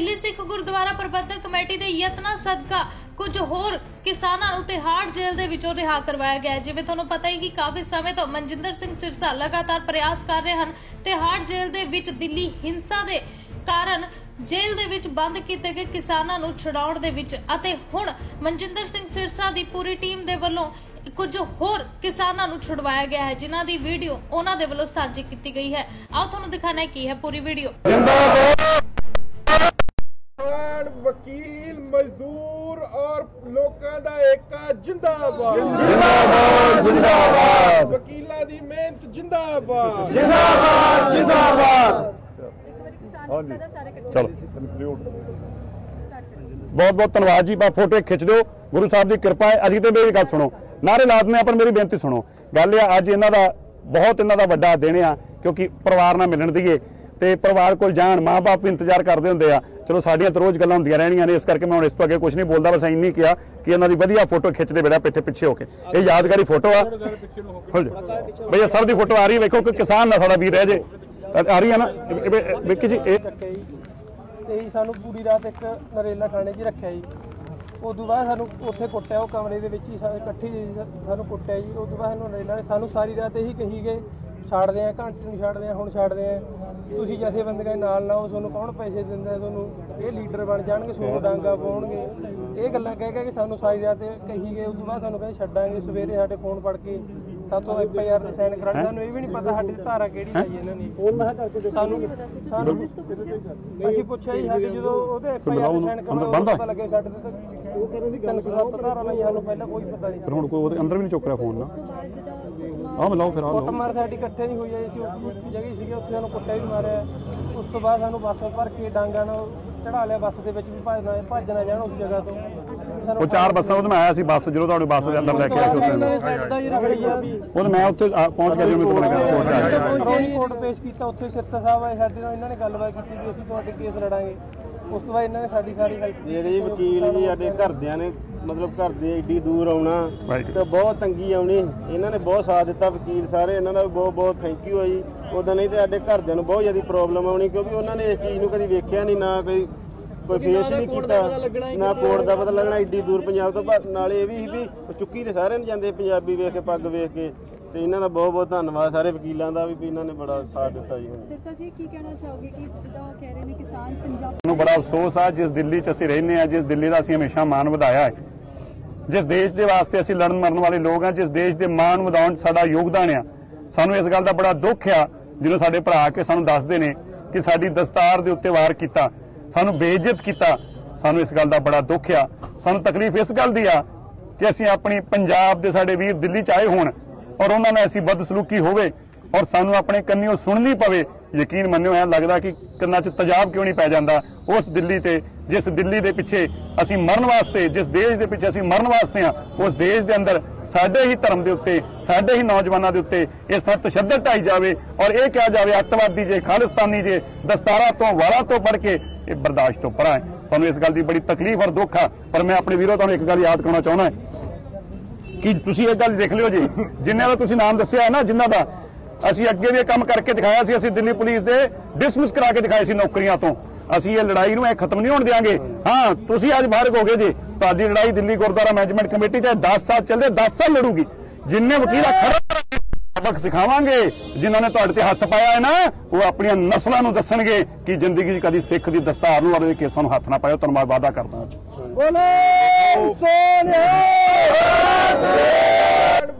Delhi Sikh Gurdwara Prabandhak committee ਦੇ ਯਤਨਾਂ ਸਦਕਾ ਕੁਝ ਹੋਰ ਕਿਸਾਨਾਂ ਨੂੰ ਤਿਹਾੜ ਜੇਲ੍ਹ ਦੇ ਵਿੱਚੋਂ ਰਿਹਾ ਕਰਵਾਇਆ ਗਿਆ ਹੈ। ਜਿਵੇਂ ਤੁਹਾਨੂੰ ਪਤਾ ਹੀ ਕਿ ਕਾਫੀ ਸਮੇਂ ਤੋਂ ਮਨਜਿੰਦਰ ਸਿੰਘ ਸਿਰਸਾ ਲਗਾਤਾਰ ਪ੍ਰਯਾਸ ਕਰ ਰਹੇ ਹਨ ਤਿਹਾੜ ਜੇਲ੍ਹ ਦੇ ਵਿੱਚ ਦਿੱਲੀ ਹਿੰਸਾ ਦੇ ਕਾਰਨ ਜੇਲ੍ਹ ਦੇ ਵਿੱਚ ਬੰਦ ਕੀਤੇ ਗਏ ਕਿਸਾਨਾਂ ਨੂੰ ਛੁਡਾਉਣ ਦੇ ਵਿੱਚ ਅਤੇ ਹੁਣ ਮਨਜਿੰਦਰ ਸਿੰਘ ਸਿਰਸਾ ਦੀ ਪੂਰੀ ਟੀਮ ਦੇ ਵੱਲੋਂ ਕੁਝ ਹੋਰ ਕਿਸਾਨਾਂ ਨੂੰ ਛੁਡਵਾਇਆ ਗਿਆ ਹੈ, ਜਿਨ੍ਹਾਂ ਦੀ ਵੀਡੀਓ ਉਹਨਾਂ ਦੇ ਵੱਲੋਂ ਸਾਂਝੀ ਕੀਤੀ ਗਈ ਹੈ। ਆਓ ਤੁਹਾਨੂੰ ਦਿਖਾਣਾ ਕੀ ਹੈ ਪੂਰੀ ਵੀਡੀਓ। ਕਿਸਾਨ ਵਕੀਲ ਮਜ਼ਦੂਰ ਔਰ ਲੋਕਾਂ ਦਾ ਏਕਾ ਜਿੰਦਾਬਾਦ। ਜਿੰਦਾਬਾਦ ਜਿੰਦਾਬਾਦ। ਵਕੀਲਾਂ ਦੀ ਮਿਹਨਤ ਜਿੰਦਾਬਾਦ। ਜਿੰਦਾਬਾਦ ਜਿੰਦਾਬਾਦ। ਚਲੋ। ਬਹੁਤ ਬਹੁਤ ਧੰਨਵਾਦ ਜੀ। ਬਾ ਫੋਟੋ ਖਿੱਚ ਦਿਓ। ਗੁਰੂ ਸਾਹਿਬ ਦੀ ਕਿਰਪਾ ਹੈ। ਅਸੀਂ ਤੇ ਮੇਰੀ ਗੱਲ ਸੁਣੋ। ਨਾਰੇ ਲਾਦਨੇ ਆ ਪਰ ਮੇਰੀ ਬੇਨਤੀ ਸੁਣੋ। ਗੱਲ ਇਹ ਆ ਅੱਜ ਇਹਨਾਂ ਦਾ ਬਹੁਤ ਇਹਨਾਂ ਦਾ ਵੱਡਾ ਦਿਨ ਆ ਕਿਉਂਕਿ ਪਰਿਵਾਰ ਨਾਲ ਮਿਲਣ ਦੀਏ। ਤੇ ਪਰਿਵਾਰ ਕੋਲ ਜਾਣ ਮਾਪੇ ਵੀ ਇੰਤਜ਼ਾਰ ਕਰਦੇ ਹੁੰਦੇ ਆ। ਚਲੋ ਸਾਡੀਆਂ ਤਾਂ ਰੋਜ਼ ਗੱਲਾਂ ਹੁੰਦੀਆਂ ਰਹਿਣੀਆਂ ਨੇ ਇਸ ਕਰਕੇ ਮੈਂ ਹੁਣ ਇਸ ਤੋਂ ਅੱਗੇ ਕੁਝ ਨਹੀਂ ਬੋਲਦਾ ਬਸ ਇੰਨੀ ਕਿਹਾ ਕਿ ਇਹਨਾਂ ਦੀ ਵਧੀਆ ਫੋਟੋ ਖਿੱਚਦੇ ਬੇੜਾ ਪਿੱਛੇ ਪਿੱਛੇ ਹੋ ਕੇ। ਇਹ ਯਾਦਗਾਰੀ ਫੋਟੋ ਆ। ਭਈਆ ਸਰ ਦੀ ਫੋਟੋ ਆ ਰਹੀ ਹੈ, ਵੇਖੋ ਕਿ ਕਿਸਾਨ ਨਾ ਸਾਡਾ ਵੀਰ ਰਹਿ ਜੇ। ਆ ਰਹੀ ਹੈ ਨਾ? ਇਹ- ਵਿੱਕੀ ਜੀ ਇਹ ਤੇ ਸਾਨੂੰ ਪੂਰੀ ਰਾਤ ਇੱਕ ਨਰੇਲਾ ਥਾਣੇ 'ਚ ਰੱਖਿਆ ਜੀ। ਉਦੋਂ ਬਾਅਦ ਸਾਨੂੰ ਉੱਥੇ ਕੁੱਟਿਆ ਉਹ ਕਮਰੇ ਦੇ ਵਿੱਚ ਹੀ ਸਾ- ਇਕੱਠੀ ਸਾਨੂੰ ਕੁੱਟਿਆ ਜੀ। ਉਦੋਂ ਬਾਅਦ ਸਾਨੂੰ ਨਰੇਲਾ ਨੇ ਸਾਨੂੰ ਸਾਰੀ ਰਾਤ ਇਹੀ ਕਹੀ ਗਏ ਛੱਡਦੇ ਆ ਘੰਟੇ ਨੂੰ ਛੱਡਦੇ ਆ ਹੁਣ ਛੱਡਦੇ ਆ। ਤੁਸੀਂ ਜੈਸੇ ਬੰਦਿਆਂ ਦੇ ਨਾਲ ਲਾਓ ਤੁਹਾਨੂੰ ਕੌਣ ਪੈਸੇ ਦਿੰਦਾ ਤੁਹਾਨੂੰ ਇਹ ਲੀਡਰ ਬਣ ਜਾਣਗੇ ਸੋਨ ਡਾਂਗਾ ਪਾਉਣਗੇ। ਇਹ ਗੱਲਾਂ ਕਹਿ ਕਹਿ ਕੇ ਸਾਨੂੰ ਸਾਰੀ ਰਾਤ ਕਹੀ ਗਏ ਉਦੋਂ ਬਾਅਦ ਸਾਨੂੰ ਕਹਿੰਦੇ ਛੱਡਾਂਗੇ ਸਵੇਰੇ ਸਾਡੇ ਫੋਨ ਫੜ ਕੇ ਸਾਥੋਂ ਐਫ ਆਈ ਆਰ ਤੇ ਸਾਈਨ ਕਰਾ ਸਾਨੂੰ ਇਹ ਵੀ ਨਹੀਂ ਪਤਾ ਸਾਡੀ ਧਾਰਾ ਕਿਹੜੀ ਲਾਈ ਇਹਨਾਂ ਨੇ। ਸਾਨੂੰ ਸਾਨੂੰ ਅਸੀਂ ਪੁੱਛਿਆ ਜੀ ਸਾਡੇ ਜਦੋਂ ਉਹਦੇ ਐਫ ਆਈ ਆਰ ਤੇ ਸਾਈਨ ਕਰਾਉਣਾ? ਪਤਾ ਲੱਗਿਆ ਸਾਡੇ ਤੇ ਤਾਂ ਉਹ ਕਹਿੰਦੇ ਸੀ 307 ਧਾਰਾ ਲਈ ਸਾਨੂੰ ਪਹਿਲਾਂ ਕੋਈ ਪਤਾ ਨਹੀਂ ਫਿਰ ਹੁਣ ਕੋਈ ਉਹਦੇ ਅੰਦਰ ਵੀ ਨਹੀਂ ਚੁੱਕ ਰਿਹਾ ਫੋਨ ਨਾ। ਆਹ ਮਿਲਾਓ ਫਿਰ ਕੁੱਟ ਲਓ। ਮਾਰ ਸਾਡੀ ਇਕੱਠੇ ਨਹੀਂ ਹੋਈ ਅਸੀਂ ਉੱਥੇ ਇੱਕ ਜਗ੍ਹਾ ਹੀ ਸੀਗੇ ਉੱਥੇ ਸਾਨੂੰ ਕੁੱਟਿਆ ਵੀ ਮਾਰਿਆ ਉਸ ਤੋਂ ਬਾਅਦ ਸਾਨੂੰ ਬੱਸ ਭਰ ਕੇ ਡਾਂਗਾ ਨਾਲ ਚੜਾ ਲਿਆ ਬੱਸ ਦੇ ਵਿੱਚ ਵੀ ਭੱਜਣਾ ਭੱਜਣਾ ਜਾਣ ਉਸ ਜਗ੍ਹਾ ਤੋਂ। ਸਾਨੂੰ ਉਹ ਚਾਰ ਬੱਸਾਂ ਉਹਦੇ ਮੈਂ ਆਇਆ ਸੀ ਬੱਸ ਜਦੋਂ ਤੁਹਾਡੀ ਬੱਸ ਦੇ ਅੰਦਰ ਲੈ ਕੇ ਆਏ ਸੀ ਦਾ ਹੀ ਲਿਆ ਉਹ ਮੈਂ ਉੱਥੇ ਆ- ਪਹੁੰਚ ਗਿਆ ਮੈਨੂੰ ਪਤਾ ਲੱਗਾ ਕੋਰਟ ਆਇਆ ਰੋਣੀ ਕੋਰਟ ਪੇਸ਼ ਕੀਤਾ ਉੱਥੇ ਸਿਰਸਾ ਸਾਹਿਬ ਆਏ ਸਾਡੇ ਨਾਲ ਇਹਨਾਂ ਨੇ ਗੱਲਬਾਤ ਕੀਤੀ ਵੀ ਅਸੀਂ ਤੁਹਾਡੇ ਕੇਸ ਲੜਾਂਗੇ। ਉਸ ਤੋਂ ਬਾਅਦ ਇਹਨਾਂ ਨੇ ਸਾਡੀ ਸਾਰੀ ਹੈਲਪ ਜਿਹੜੇ ਵਕੀਲ ਜੀ ਸਾਡੇ ਘਰਦਿਆਂ ਨੇ ਮਤਲਬ ਘਰ ਦੇ ਏਡੀ ਦੂਰ ਆਉਣਾ। ਤੇ ਬਹੁਤ ਤੰਗੀ ਆਉਣੀ। ਇਹਨਾਂ ਨੇ ਬਹੁਤ ਸਾਥ ਦਿੱਤਾ ਵਕੀਲ ਸਾਰੇ ਇਹਨਾਂ ਦਾ ਵੀ ਬਹੁਤ ਬਹੁਤ ਥੈਂਕ ਯੂ ਆ ਜੀ। ਉਦੋਂ ਨਹੀਂ ਤੇ ਸਾਡੇ ਘਰਦਿਆਂ ਨੂੰ ਬਹੁਤ ਜ਼ਿਆਦਾ ਪ੍ਰੋਬਲਮ ਆਉਣੀ ਕਿਉਂਕਿ ਉਹਨਾਂ ਨੇ ਇਸ ਚੀਜ਼ ਨੂੰ ਕਦੀ ਵੇਖਿਆ ਨਹੀਂ ਨਾ ਕੋਈ ਕੋਈ ਫੇਸ ਨਹੀਂ ਕੀਤਾ ਨਾ ਕੋਰਟ ਦਾ ਪਤਾ ਲੱਗਣਾ ਏਡੀ ਦੂਰ ਪੰਜਾਬ ਤੋਂ ਪਰ ਨਾਲੇ ਇਹ ਵੀ ਸੀ ਵੀ ਚੁੱਕੀ ਤੇ ਸਾਰਿਆਂ ਨੂੰ ਜਾਂਦੇ ਪੰਜਾਬੀ ਵੇਖ ਕੇ ਪੱਗ ਵੇਖ ਕੇ। ਤੇ ਇਹਨਾਂ ਦਾ ਬਹੁਤ ਬਹੁਤ ਧੰਨਵਾਦ ਸਾਰੇ ਵਕੀਲਾਂ ਦਾ ਵੀ ਵੀ ਇਹਨਾਂ ਨੇ ਬੜਾ ਸਾਥ ਦਿੱਤਾ ਜੀ ਹੁਣ ਸਿਰਸਾ ਜੀ ਕੀ ਕਹਿਣਾ ਚਾਹੋਗੇ ਕਿ ਜਿੱਦਾਂ ਉਹ ਕਹਿ ਰਹੇ ਨੇ ਕਿਸਾਨ ਪੰਜਾਬ ਨੂੰ ਬੜਾ ਅਫਸੋਸ ਆ ਜਿਸ ਦਿੱਲੀ 'ਚ ਅਸੀਂ ਰਹਿੰਦੇ ਆ ਜਿਸ ਦਿੱਲੀ ਦਾ ਅਸੀਂ ਹਮੇਸ਼ਾ ਮਾਣ ਵਧਾਇਆ ਹੈ। ਜਿਸ ਦੇਸ਼ ਦੇ ਵਾਸਤੇ ਅਸੀਂ ਲੜਨ ਮਰਨ ਵਾਲੇ ਲੋਕ ਆ ਜਿਸ ਦੇਸ਼ ਦੇ ਮਾਣ ਵਧਾਉਣ 'ਚ ਸਾਡਾ ਯੋਗਦਾਨ ਆ। ਸਾਨੂੰ ਇਸ ਗੱਲ ਦਾ ਬੜਾ ਦੁੱਖ ਆ ਜਦੋਂ ਸਾਡੇ ਭਰਾ ਆ ਕੇ ਸਾਨੂੰ ਦੱਸਦੇ ਨੇ ਕਿ ਸਾਡੀ ਦਸਤਾਰ ਦੇ ਉੱਤੇ ਵਾਰ ਕੀਤਾ ਸਾਨੂੰ ਬੇਇੱਜ਼ਤ ਕੀਤਾ ਸਾਨੂੰ ਇਸ ਗੱਲ ਦਾ ਬੜਾ ਦੁੱਖ ਆ। ਸਾਨੂੰ ਤਕਲੀਫ ਇਸ ਗੱਲ ਦੀ ਆ ਕਿ ਅਸੀਂ ਆਪਣੀ ਪੰਜਾਬ ਦੇ ਸਾਡੇ ਵੀਰ ਦਿੱਲੀ 'ਚ ਆਏ ਹੋਣ ਔਰ ਉਹਨਾਂ ਨਾਲ ਐਸੀ ਬਦਸਲੂਕੀ ਹੋਵੇ ਔਰ ਸਾਨੂੰ ਆਪਣੇ ਕੰਨਿਓ ਸੁਣਨੀ ਪਵੇ, ਯਕੀਨ ਮੰਨਿਓ, ਐ ਲੱਗਦਾ ਕਿ ਕੰਨਾਂ 'ਚ ਤਜਾਬ ਕਿਉਂ ਨਹੀਂ ਪੈ ਜਾਂਦਾ? ਉਸ ਦਿੱਲੀ ਤੇ, ਜਿਸ ਦਿੱਲੀ ਦੇ ਪਿੱਛੇ ਅਸੀਂ ਮਰਨ ਵਾਸਤੇ, ਜਿਸ ਦੇਸ਼ ਦੇ ਪਿੱਛੇ ਅਸੀਂ ਮਰਨ ਵਾਸਤੇ ਆ ਉਸ ਦੇਸ਼ ਦੇ ਅੰਦਰ ਸਾਡੇ ਹੀ ਧਰਮ ਦੇ ਉੱਤੇ, ਸਾਡੇ ਹੀ ਨੌਜਵਾਨਾਂ ਦੇ ਉੱਤੇ ਇਸ ਤਰ੍ਹਾਂ ਤਸ਼ੱਦਦ ਢਾਈ ਜਾਵੇ ਔਰ ਇਹ ਕਿਹਾ ਜਾਵੇ, ਅੱਤਵਾਦੀ ਜੇ, ਖਾਲਿਸਤਾਨੀ ਜੇ, ਦਸਤਾਰਾਂ ਤੋਂ, ਵਾਲਾਂ ਤੋਂ ਪੜ ਕੇ ਇਹ ਬਰਦਾਸ਼ਤ ਤੋਂ ਪਰਾਂ ਹੈ। ਸਾਨੂੰ ਇਸ ਗੱਲ ਦੀ ਬੜੀ ਤਕਲੀਫ ਔਰ ਦੁੱਖ ਆ, ਪਰ ਮੈਂ ਆਪਣੇ ਵੀਰੋ, ਤੁਹਾਨੂੰ ਇੱਕ ਗੱਲ ਯਾਦ ਕਰਾਉਣਾ ਚਾਹੁੰਦਾ ਕਿ ਤੁਸੀਂ ਇਹ ਗੱਲ ਦੇਖ ਲਿਓ ਜੀ। ਜਿਨ੍ਹਾਂ ਦਾ ਤੁਸੀਂ ਨਾਮ ਦੱਸਿਆ ਹੈ ਨਾ ਜਿਨ੍ਹਾਂ ਦਾ ਅਸੀਂ ਅੱਗੇ ਵੀ ਇਹ ਕੰਮ ਕਰਕੇ ਦਿਖਾਇਆ ਸੀ, ਅਸੀਂ ਦਿੱਲੀ ਪੁਲਿਸ ਦੇ ਡਿਸਮਿਸ ਕਰਾ ਕੇ ਦਿਖਾਏ ਸੀ ਨੌਕਰੀਆਂ ਤੋਂ। ਅਸੀਂ ਇਹ ਲੜਾਈ ਨੂੰ ਇਹ ਖਤਮ ਨਹੀਂ ਹੋਣ ਦਿਆਂਗੇ। ਹਾਂ, ਤੁਸੀਂ ਅੱਜ ਬਾਹਰ ਹੋ ਗਏ ਜੀ। ਤੁਹਾਡੀ ਲੜਾਈ ਦਿੱਲੀ ਗੁਰਦੁਆਰਾ ਮੈਨੇਜਮੈਂਟ ਕਮੇਟੀ ਚਾਹੇ 10 ਸਾਲ ਚੱਲੇ 10 ਸਾਲ ਲੜੂਗੀ। ਜਿੰਨੇ ਵਕੀਲ ਆ ਖੜਾ ਸਬਕ ਸਿਖਾਵਾਂਗੇ। ਜਿਨ੍ਹਾਂ ਨੇ ਤੁਹਾਡੇ ਤੇ ਹੱਥ ਪਾਇਆ ਹੈ ਨਾ, ਉਹ ਆਪਣੀਆਂ ਨਸਲਾਂ ਨੂੰ ਦੱਸਣਗੇ ਕਿ ਜ਼ਿੰਦਗੀ 'ਚ ਕਦੀ ਸਿੱਖ ਦੀ ਦਸਤਾਰ ਨੂੰ ਔਰ ਇਹਦੇ ਕੇਸਾਂ ਨੂੰ ਹੱਥ ਨਾ ਪਾਇਓ। ਤੁਹਾਨੂੰ ਮੈਂ ਵਾਅਦਾ ਕਰਦਾ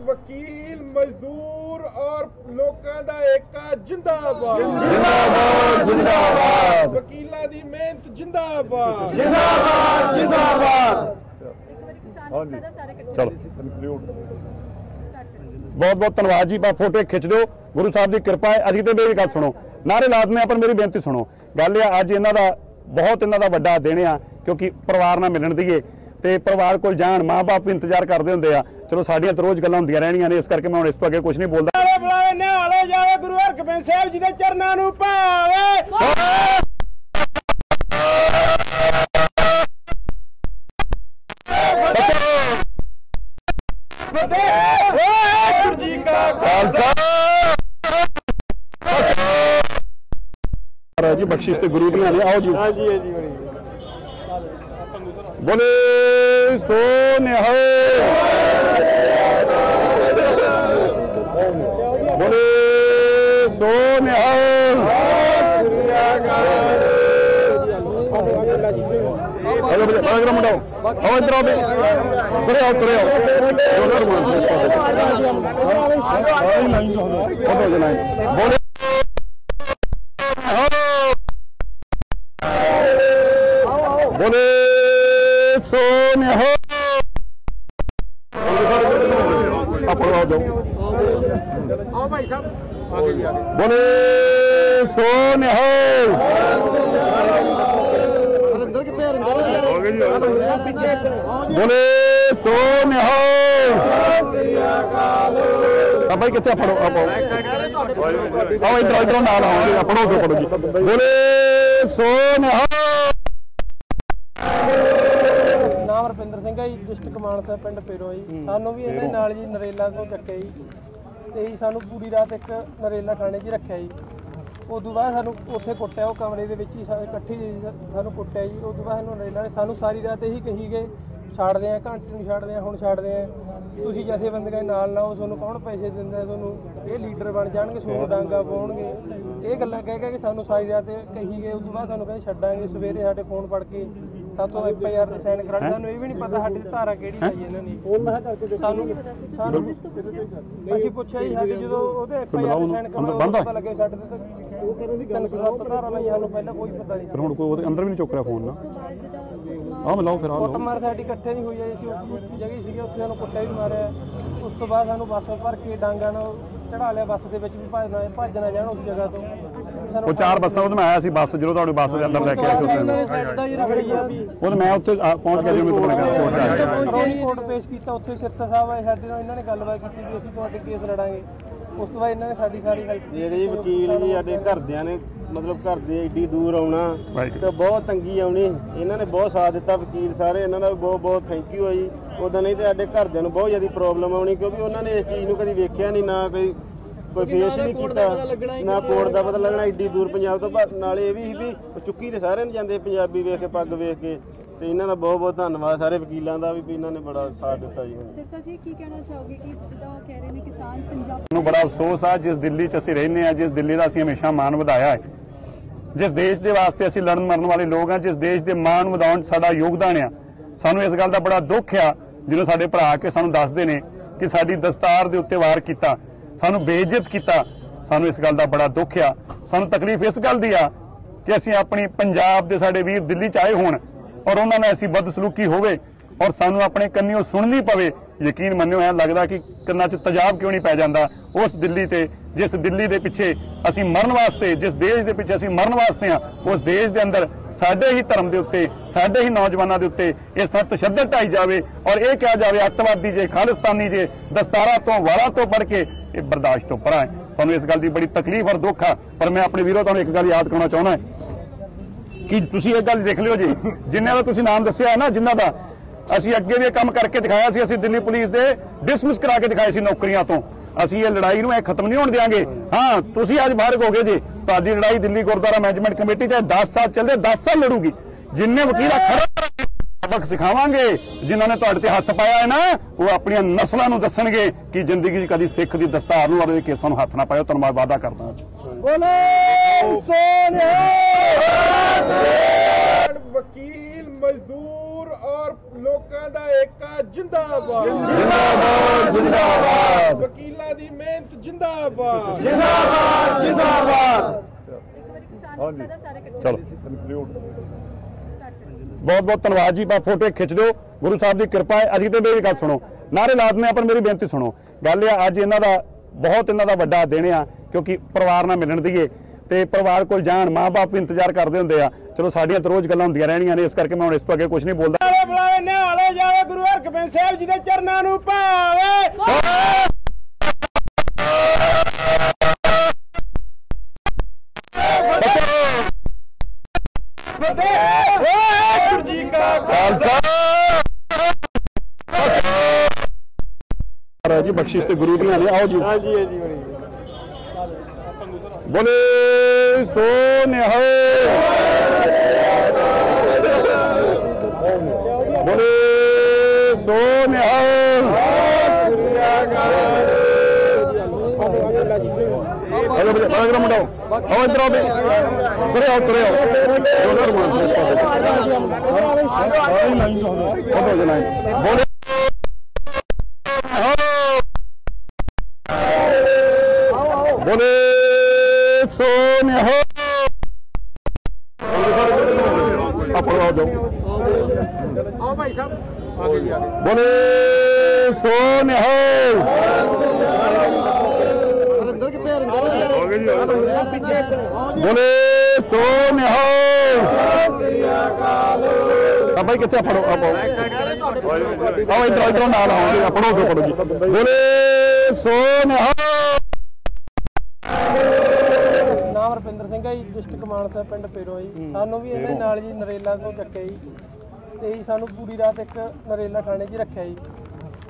ਵਕੀਲ ਮਜ਼ਦੂਰ ਔਰ ਲੋਕਾਂ ਦਾ ਏਕਾ ਜਿੰਦਾਬਾਦ। ਜਿੰਦਾਬਾਦ ਜਿੰਦਾਬਾਦ। ਵਕੀਲਾਂ ਦੀ ਮਿਹਨਤ ਜਿੰਦਾਬਾਦ। ਜਿੰਦਾਬਾਦ ਜਿੰਦਾਬਾਦ। ਇੱਕ ਵਾਰੀ ਕਿਸਾਨ ਏਕਤਾ ਦਾ ਸਾਰੇ ਇਕੱਠੇ ਚਲੋ। ਬਹੁਤ ਬਹੁਤ ਧੰਨਵਾਦ ਜੀ। ਬਾ ਫੋਟੋ ਖਿੱਚ ਦਿਓ। ਗੁਰੂ ਸਾਹਿਬ ਦੀ ਕਿਰਪਾ ਹੈ। ਅਸੀਂ ਤੇ ਮੇਰੀ ਗੱਲ ਸੁਣੋ। ਨਾਰੇ ਲਾਦਨੇ ਆ ਪਰ ਮੇਰੀ ਬੇਨਤੀ ਸੁਣੋ। ਗੱਲ ਇਹ ਆ ਅੱਜ ਇਹਨਾਂ ਦਾ ਬਹੁਤ ਇਹਨਾਂ ਦਾ ਵੱਡਾ ਦਿਨ ਆ। ਕਿਉਂਕਿ ਪਰਿਵਾਰ ਨਾਲ ਮਿਲਣ ਦੀਏ ਤੇ ਪਰਿਵਾਰ ਕੋਲ ਜਾਣ ਮਾਪੇ ਵੀ ਇੰਤਜ਼ਾਰ ਕਰਦੇ ਹੁੰਦੇ ਆ। ਚਲੋ ਸਾਡੀਆਂ ਤਾਂ ਰੋਜ਼ ਗੱਲਾਂ ਹੁੰਦੀਆਂ ਰਹਿਣੀਆਂ ਨੇ ਇਸ ਕਰਕੇ ਮੈਂ ਹੁਣ ਇਸ ਤੋਂ ਅੱਗੇ ਕੁਝ ਨਹੀਂ ਬੋਲਦਾ। ਬੁਲਾਵੇ ਬੁਲਾਵੇ ਨਿਹਾਲੇ ਜਾਵੇ ਗੁਰੂ ਹਰਗੋਬਿੰਦ ਸਾਹਿਬ ਜੀ ਦੇ ਚਰਨਾਂ ਨੂੰ ਭਾਵੇ। ਜੀ ਬਖਸ਼ਿਸ਼ ਤੇ ਗੁਰੂ ਦੀਆਂ ਨੇ। ਆਓ ਜੀ। ਹਾਂਜੀ ਹਾਂਜੀ ਬੜੀ। ਬੋਲੇ ਸੋ ਨਿਹਾਲ ਬੋਲੇ ਸੋ ਨਿਹਾਲ ਅਰੇ ਬਲੇ ਅਗਰ ਮੁੰਡਾ ਆਓ ਇੱਧਰ ਆਓ ਤੁਰੇ ਆਓ ਤੁਰੇ ਆਓ। ਦੋਨੋਂ ਮੁੰਡੇ ਨਹੀਂ ਸੁਣਦਾ ਉਹ ਜਨਾਈ ਬੋਲੇ ਬੋਲੇ ਆਓ ਭਾਈ ਸਾਹਿਬ। ਬੋਲੇ ਸੋ ਨਿਹਾਲ ਅੰਦਰ ਕਿੱਥੇ ਆ? ਪਿੱਛੇ ਬੋਲੇ ਸੋ ਨਿਹਾਲ ਆ ਭਾਈ ਕਿੱਥੇ ਫੜੋ ਆਪੋ ਆਓ ਇਧਰ ਇਧਰ ਨਾਲ ਆਓ ਪੜੋ ਤੋਂ ਪੜੋ ਜੀ। ਬੋਲੇ ਸੋ ਨਿਹਾਲ ਨਾਮ ਰਪਿੰਦਰ ਸਿੰਘ ਹੈ ਜੀ ਡਿਸਟ੍ਰਿਕਟ ਮਾਨਸਾ ਪਿੰਡ ਪੇਰੋ ਜੀ। ਸਾਨੂੰ ਵੀ ਇਹਨਾਂ ਦੇ ਨਾਲ ਜੀ ਨਰੇਲਾ ਤੋਂ ਚੱਕਿਆ ਜੀ। ਤੇ ਜੀ ਸਾਨੂੰ ਪੂਰੀ ਰਾਤ ਇੱਕ ਨਰੇਲਾ ਥਾਣੇ 'ਚ ਰੱਖਿਆ ਜੀ। ਉਦੋਂ ਬਾਅਦ ਸਾਨੂੰ ਉੱਥੇ ਕੁੱਟਿਆ, ਉਹ ਕਮਰੇ ਦੇ ਵਿੱਚ ਹੀ ਸਾ- ਇਕੱਠੀ ਸਾਨੂੰ ਕੁੱਟਿਆ ਜੀ। ਉਦੋਂ ਬਾਅਦ ਸਾਨੂੰ ਨਰੇਲਾ ਨੇ, ਸਾਨੂੰ ਸਾਰੀ ਰਾਤ ਇਹੀ ਕਹੀ ਗਏ ਛੱਡਦੇ ਆ ਘੰਟੇ ਨੂੰ ਛੱਡਦੇ ਆ ਹੁਣ ਛੱਡਦੇ ਆ ਤੁਸੀਂ ਜਥੇਬੰਦੀਆਂ ਦੇ ਨਾਲ ਲਾਓ ਤੁਹਾਨੂੰ ਕੌਣ ਪੈਸੇ ਦਿੰਦਾ, ਤੁਹਾਨੂੰ ਇਹ ਲੀਡਰ ਬਣ ਜਾਣਗੇ ਤੁਹਾਨੂੰ ਡਾਂਗਾ ਪਾਉਣਗੇ। ਇਹ ਗੱਲਾਂ ਕਹਿ ਕਹਿ ਕੇ ਸਾਨੂੰ ਸਾਰੀ ਰਾਤ ਕਹੀ ਗਏ। ਉਦੋਂ ਬਾਅਦ ਸਾਨੂੰ ਕਹਿੰਦੇ, ਛੱਡਾਂਗੇ, ਸਵੇਰੇ ਸਾਡੇ ਫੋਨ ਪੜ ਕੇ ਸਾਤੋਂ ਐਫ ਆਈ ਆਰ ਸਾਈਨ ਕਰਾਉਣ ਸਾਨੂੰ ਇਹ ਵੀ ਨਹੀਂ ਪਤਾ ਸਾਡੀ ਧਾਰਾ ਕਿਹੜੀ ਪਾਈ ਇਹਨਾਂ ਨੇ। ਫੋਨ ਮੈਂ ਕਰਕੇ ਸਾਨੂੰ ਸਾਨੂੰ ਅਸੀਂ ਪੁੱਛਿਆ ਜੀ ਸਾਡੀ ਜਦੋਂ ਉਹਦੇ ਐਫ ਆਈ ਆਰ ਸਾਈਨ ਕਰਾਉਣ? ਪਤਾ ਲੱਗਿਆ ਸਾਡੇ ਤੇ ਉਹ ਕਹਿੰਦੇ 307 ਧਾਰਾ ਲਈ ਸਾਨੂੰ ਪਹਿਲਾਂ ਕੋਈ ਪਤਾ ਨਹੀਂ ਫਿਰ ਹੁਣ ਕੋਈ ਉਹਦੇ ਅੰਦਰ ਵੀ ਨਹੀਂ ਚੁੱਕ ਰਿਹਾ ਫੋਨ ਨਾ। ਆਹ ਮਿਲਾਓ ਫਿਰ ਆਹ ਕੁੱਟ ਮਿਲਾਓ ਮਾਰ ਸਾਡੀ ਇਕੱਠੇ ਨਹੀਂ ਹੋਈ ਹੈ ਅਸੀਂ ਉੱਥੇ ਜਗ੍ਹਾ ਸੀਗੇ ਉੱਥੇ ਸਾਨੂੰ ਕੁੱਟਿਆ ਵੀ ਮਾਰਿਆ। ਉਸ ਤੋਂ ਬਾਅਦ ਸਾਨੂੰ ਬੱਸ ਭਰ ਕੇ ਡਾਂਗਾ ਨਾਲ ਚੜਾ ਲਿਆ ਬੱਸ ਦੇ ਵਿੱਚ ਵੀ ਭੱਜਣਾ ਭੱਜਣਾ ਜਾਣ ਉਸ ਜਗ੍ਹਾ ਤੋਂ। ਉਹ ਚਾਰ ਬੱਸਾਂ ਉਹਦੇ ਮੈਂ ਆਇਆ ਸੀ ਬੱਸ ਜਦੋਂ ਤੁਹਾਡੀ ਬੱਸ ਦੇ ਅੰਦਰ ਲੈ ਕੇ ਆਇਆ ਸੀ ਉੱਥੇ ਉਹ ਮੈਂ ਉੱਥੇ ਆ, ਪਹੁੰਚ ਗਿਆ ਜਿਵੇਂ ਤੁਹਾਨੂੰ ਕਹਿੰਦਾ ਕੋਰਟ ਆਇਆ ਕਰੋਨੀ ਕੋਰਟ ਪੇਸ਼ ਕੀਤਾ ਉੱਥੇ ਸਿਰਸਾ ਸਾਹਿਬ ਆਏ ਸਾਡੇ ਨਾਲ ਇਹਨਾਂ ਨੇ ਗੱਲਬਾਤ ਕੀਤੀ ਵੀ ਅਸੀਂ ਤੁਹਾਡੇ ਕੇਸ ਲੜਾਂਗੇ ਉਸ ਤੋਂ ਬਾਅਦ ਇਹਨਾਂ ਨੇ ਸਾਡੀ ਸਾਰੀ ਹੈਲਪ ਜਿਹੜੇ ਜੀ ਵਕੀਲ ਜੀ ਸਾਡੇ ਘਰਦਿਆਂ ਨੇ ਮਤਲਬ ਘਰ ਦੇ ਏਡੀ ਦੂਰ ਆਉਣਾ ਵਾਹਿਗੁਰੂ। ਤੇ ਬਹੁਤ ਤੰਗੀ ਆਉਣੀ ਇਹਨਾਂ ਨੇ ਬਹੁਤ ਸਾਥ ਦਿੱਤਾ ਵਕੀਲ ਸਾਰੇ ਇਹਨਾਂ ਦਾ ਵੀ ਬਹੁਤ ਬਹੁਤ ਥੈਂਕ ਯੂ ਹੈ ਜੀ ਉਦਾਂ ਨਹੀਂ ਤੇ ਸਾਡੇ ਘਰਦਿਆਂ ਨੂੰ ਬਹੁਤ ਜ਼ਿਆਦਾ ਪ੍ਰੋਬਲਮ ਆਉਣੀ ਕਿਉਂਕਿ ਉਹਨਾਂ ਨੇ ਇਸ ਚੀਜ਼ ਨੂੰ ਕਦੀ ਵੇਖਿਆ ਨਹੀਂ ਨਾ ਕੋਈ ਕੋਈ ਫੇਸ ਨਹੀਂ ਕੀਤਾ ਨਾ ਕੋਰਟ ਦਾ ਪਤਾ ਲੱਗਣਾ ਏਡੀ ਦੂਰ ਪੰਜਾਬ ਤੋਂ ਪਰ ਨਾਲੇ ਇਹ ਵੀ ਸੀ ਵੀ ਚੁੱਕੀ ਤੇ ਸਾਰੇ ਨੂੰ ਜਾਂਦੇ ਪੰਜਾਬੀ ਵੇਖ ਕੇ ਪੱਗ ਵੇਖ ਕੇ ਤੇ ਇਹਨਾਂ ਦਾ ਬਹੁਤ ਬਹੁਤ ਧੰਨਵਾਦ ਸਾਰੇ ਵਕੀਲਾਂ ਦਾ ਵੀ ਵੀ ਇਹਨਾਂ ਨੇ ਬੜਾ ਸਾਥ ਦਿੱਤਾ ਜੀ। ਸਿਰਸਾ ਜੀ ਕੀ ਕਹਿਣਾ ਚਾਹੋਗੇ ਕਿ ਜਿੱਦਾਂ ਉਹ ਕਹਿ ਰਹੇ ਨੇ ਕਿਸਾਨ ਪੰਜਾਬ ਨੂੰ ਬੜਾ ਅਫਸੋਸ ਆ ਜਿਸ ਦਿੱਲੀ 'ਚ ਅਸੀਂ ਰਹਿੰਦੇ ਆ ਜਿਸ ਦਿੱਲੀ ਦਾ ਅਸੀਂ ਹਮੇਸ਼ਾ ਮਾਣ ਵਧਾਇਆ ਹੈ। ਜਿਸ ਦੇਸ਼ ਦੇ ਵਾਸਤੇ ਅਸੀਂ ਲੜਨ ਮਰਨ ਵਾਲੇ ਲੋਕ ਆ ਜਿਸ ਦੇਸ਼ ਦੇ ਮਾਣ ਵਧਾਉਣ 'ਚ ਸਾਡਾ ਯੋਗਦਾਨ ਆ। ਸਾਨੂੰ ਇਸ ਗੱਲ ਦਾ ਬੜਾ ਦੁੱਖ ਆ ਜਦੋਂ ਸਾਡੇ ਭਰਾ ਆ ਕੇ ਸਾਨੂੰ ਦੱਸਦੇ ਨੇ ਕਿ ਸਾਡੀ ਦਸਤਾਰ ਦੇ ਉੱਤੇ ਵਾਰ ਕੀਤਾ। ਸਾਨੂੰ ਬੇਇੱਜ਼ਤ ਕੀਤਾ, ਸਾਨੂੰ ਇਸ ਗੱਲ ਦਾ ਬੜਾ ਦੁੱਖ ਆ। ਸਾਨੂੰ ਤਕਲੀਫ ਇਸ ਗੱਲ ਦੀ ਆ ਕਿ ਅਸੀਂ ਆਪਣੀ ਪੰਜਾਬ ਦੇ ਸਾਡੇ ਵੀਰ ਦਿੱਲੀ 'ਚ ਆਏ ਹੋਣ ਔਰ ਉਹਨਾਂ ਨਾਲ ਅਸੀਂ ਬਦਸਲੂਕੀ ਹੋਵੇ ਔਰ ਸਾਨੂੰ ਆਪਣੇ ਕੰਨਿਓ ਸੁਣਨੀ ਪਵੇ। ਯਕੀਨ ਮੰਨਿਓ, ਐ ਲੱਗਦਾ ਕਿ ਕੰਨਾਂ 'ਚ ਤਜਾਬ ਕਿਉਂ ਨਹੀਂ ਪੈ ਜਾਂਦਾ? ਉਸ ਦਿੱਲੀ ਤੇ ਜਿਸ ਦਿੱਲੀ ਦੇ ਪਿੱਛੇ ਅਸੀਂ ਮਰਨ ਵਾਸਤੇ, ਜਿਸ ਦੇਸ਼ ਦੇ ਪਿੱਛੇ ਅਸੀਂ ਮਰਨ ਵਾਸਤੇ ਆ ਉਸ ਦੇਸ਼ ਦੇ ਅੰਦਰ ਸਾਡੇ ਹੀ ਧਰਮ ਦੇ ਉੱਤੇ, ਸਾਡੇ ਹੀ ਨੌਜਵਾਨਾਂ ਦੇ ਉੱਤੇ ਇਸ ਤਰ੍ਹਾਂ ਤਸ਼ੱਦਦ ਢਾਈ ਜਾਵੇ ਔਰ ਇਹ ਕਿਹਾ ਜਾਵੇ, ਅੱਤਵਾਦੀ ਜੇ, ਖਾਲਿਸਤਾਨੀ ਜੇ, ਦਸਤਾਰਾ ਤੋਂ, ਵਾਲਾ ਤੋਂ ਪੜ ਕੇ ਇਹ ਬਰਦਾਸ਼ਤ ਤੋਂ ਪਰਾਂ ਹੈ। ਸਾਨੂੰ ਇਸ ਗੱਲ ਦੀ ਬੜੀ ਤਕਲੀਫ ਔਰ ਦੁੱਖ ਆ, ਪਰ ਮੈਂ ਆਪਣੇ ਵੀਰੋ ਤੁਹਾਨੂੰ ਇੱਕ ਗੱਲ ਯਾਦ ਕਰਾਉਣਾ ਚਾਹੁੰਦਾ ਕਿ ਤੁਸੀਂ ਇਹ ਗੱਲ ਦੇਖ ਲਿਓ ਜੀ, ਜਿਨ੍ਹਾਂ ਦਾ ਤੁਸੀਂ ਨਾਮ ਦੱਸਿਆ ਹੈ ਨਾ, ਜਿਨ੍ਹਾਂ ਦਾ ਅਸੀਂ ਅੱਗੇ ਵੀ ਇਹ ਕੰਮ ਕਰਕੇ ਦਿਖਾਇਆ ਸੀ, ਅਸੀਂ ਦਿੱਲੀ ਪੁਲਿਸ ਦੇ ਡਿਸਮਿਸ ਕਰਾ ਕੇ ਦਿਖਾਏ ਸੀ ਨੌਕਰੀਆਂ ਤੋਂ। ਅਸੀਂ ਇਹ ਲੜਾਈ ਨੂੰ ਇਹ ਖਤਮ ਨਹੀਂ ਹੋਣ ਦੇਵਾਂਗੇ ਹਾਂ ਤੁਸੀਂ ਅੱਜ ਬਾਹਰ ਹੋ ਗਏ ਜੀ। ਤੁਹਾਡੀ ਲੜਾਈ ਦਿੱਲੀ ਗੁਰਦੁਆਰਾ ਮੈਨੇਜਮੈਂਟ ਕਮੇਟੀ ਚਾਹੇ 10 ਸਾਲ ਚੱਲਦੇ 10 ਸਾਲ ਲੜੂਗੀ। ਜਿੰਨੇ ਵਕੀਲ ਆ ਖੜਾ ਸਬਕ ਸਿਖਾਵਾਂਗੇ। ਜਿਨ੍ਹਾਂ ਨੇ ਤੁਹਾਡੇ ਤੇ ਹੱਥ ਪਾਇਆ ਹੈ ਨਾ ਉਹ ਆਪਣੀਆਂ ਨਸਲਾਂ ਨੂੰ ਦੱਸਣਗੇ ਕਿ ਜ਼ਿੰਦਗੀ 'ਚ ਕਦੀ ਸਿੱਖ ਦੀ ਦਸਤਾਰ ਨੂੰ ਔਰ ਕੇਸਾਂ ਨੂੰ ਹੱਥ ਨਾ ਪਾਇਓ। ਤੁਹਾਨੂੰ ਮੈਂ ਵਾਅਦਾ ਕਰਦਾ ਵਕੀਲ ਮਜ਼ਦੂਰ ਔਰ ਲੋਕਾਂ ਦਾ ਏਕਾ ਜਿੰਦਾਬਾਦ। ਜਿੰਦਾਬਾਦ ਜਿੰਦਾਬਾਦ! ਵਕੀਲਾਂ ਦੀ ਮਿਹਨਤ ਜਿੰਦਾਬਾਦ। ਜਿੰਦਾਬਾਦ ਜਿੰਦਾਬਾਦ। ਇੱਕ ਵਾਰੀ ਕਿਸਾਨ ਏਕਤਾ ਦਾ ਸਾਰੇ ਇਕੱਠੇ ਚਲੋ। ਬਹੁਤ ਬਹੁਤ ਧੰਨਵਾਦ ਜੀ ਬਾ ਫੋਟੋ ਖਿੱਚ ਦਿਓ। ਗੁਰੂ ਸਾਹਿਬ ਦੀ ਕਿਰਪਾ ਹੈ। ਅੱਜ ਕਿਤੇ ਮੇਰੀ ਗੱਲ ਸੁਣੋ। ਨਾਰੇ ਲਾਦਨੇ ਆ ਪਰ ਮੇਰੀ ਬੇਨਤੀ ਸੁਣੋ। ਗੱਲ ਇਹ ਅੱਜ ਇਹਨਾਂ ਦਾ ਬਹੁਤ ਇਹਨਾਂ ਦਾ ਵੱਡਾ ਦਿਨ ਆ ਕਿਉਂਕਿ ਪਰਿਵਾਰ ਨਾਲ ਮਿਲਣ ਦੀਏ। ਤੇ ਪਰਿਵਾਰ ਕੋਲ ਜਾਣ ਮਾਪੇ ਵੀ ਇੰਤਜ਼ਾਰ ਕਰਦੇ ਹੁੰਦੇ ਆ। ਚਲੋ ਸਾਡੀਆਂ ਤਾਂ ਰੋਜ਼ ਗੱਲਾਂ ਹੁੰਦੀਆਂ ਰਹਿਣੀਆਂ ਨੇ ਇਸ ਕਰਕੇ ਮੈਂ ਹੁਣ ਇਸ ਤੋਂ ਅੱਗੇ ਕੁਝ ਨਹੀਂ ਬੋਲਦਾ। ਬੁਲਾਵੇ ਨਿਹਾਲੇ ਜਾਵੇ ਗੁਰੂ ਹਰਗੋਬਿੰਦ ਸਾਹਿਬ ਜੀ ਦੇ ਚਰਨਾਂ ਨੂੰ ਭਾਵੇ। ਜੀ ਬਖਸ਼ਿਸ਼ ਤੇ ਗੁਰੂ ਦੀਆਂ ਨੇ। ਆਓ ਜੀ। ਹਾਂਜੀ ਹਾਂਜੀ ਬੋਲੇ ਸੋ ਨਿਹਾਲ ਬੋਲੇ ਸੋ ਨਿਹਾਲ ਅਰੇ ਬੜੇ ਬੜਾ ਮੁੰਡਾ ਆਓ ਇੱਧਰ ਆਓ ਤੁਰੇ ਆਓ ਤੁਰੇ ਆਓ ਦੋਨੋਂ ਮਾਰ ਬੋਲੇ ਬੋਲੇ ਭਾਈ ਕਿੱਥੇ ਆ? ਫੜੋ ਆਪੋ ਆਓ। ਇਧਰ ਇਧਰ ਨਾਲ ਆਉਂਦੇ ਆ ਪੜੋ ਪੜੋ ਜੀ। ਬੋਲੇ ਸੋ ਨਾਮ ਰਪਿੰਦਰ ਸਿੰਘ ਹੈ ਜੀ ਡਿਸਟ੍ਰਿਕਟ ਮਾਨਸਾ ਪਿੰਡ ਪੇਰੋ ਜੀ। ਸਾਨੂੰ ਵੀ ਇਹਨਾਂ ਨਾਲ ਜੀ ਨਰੇਲਾ ਤੋਂ ਚੱਕਿਆ ਜੀ। ਤੇ ਜੀ ਸਾਨੂੰ ਪੂਰੀ ਰਾਤ ਇੱਕ ਨਰੇਲਾ ਥਾਣੇ 'ਚ ਰੱਖਿਆ ਜੀ।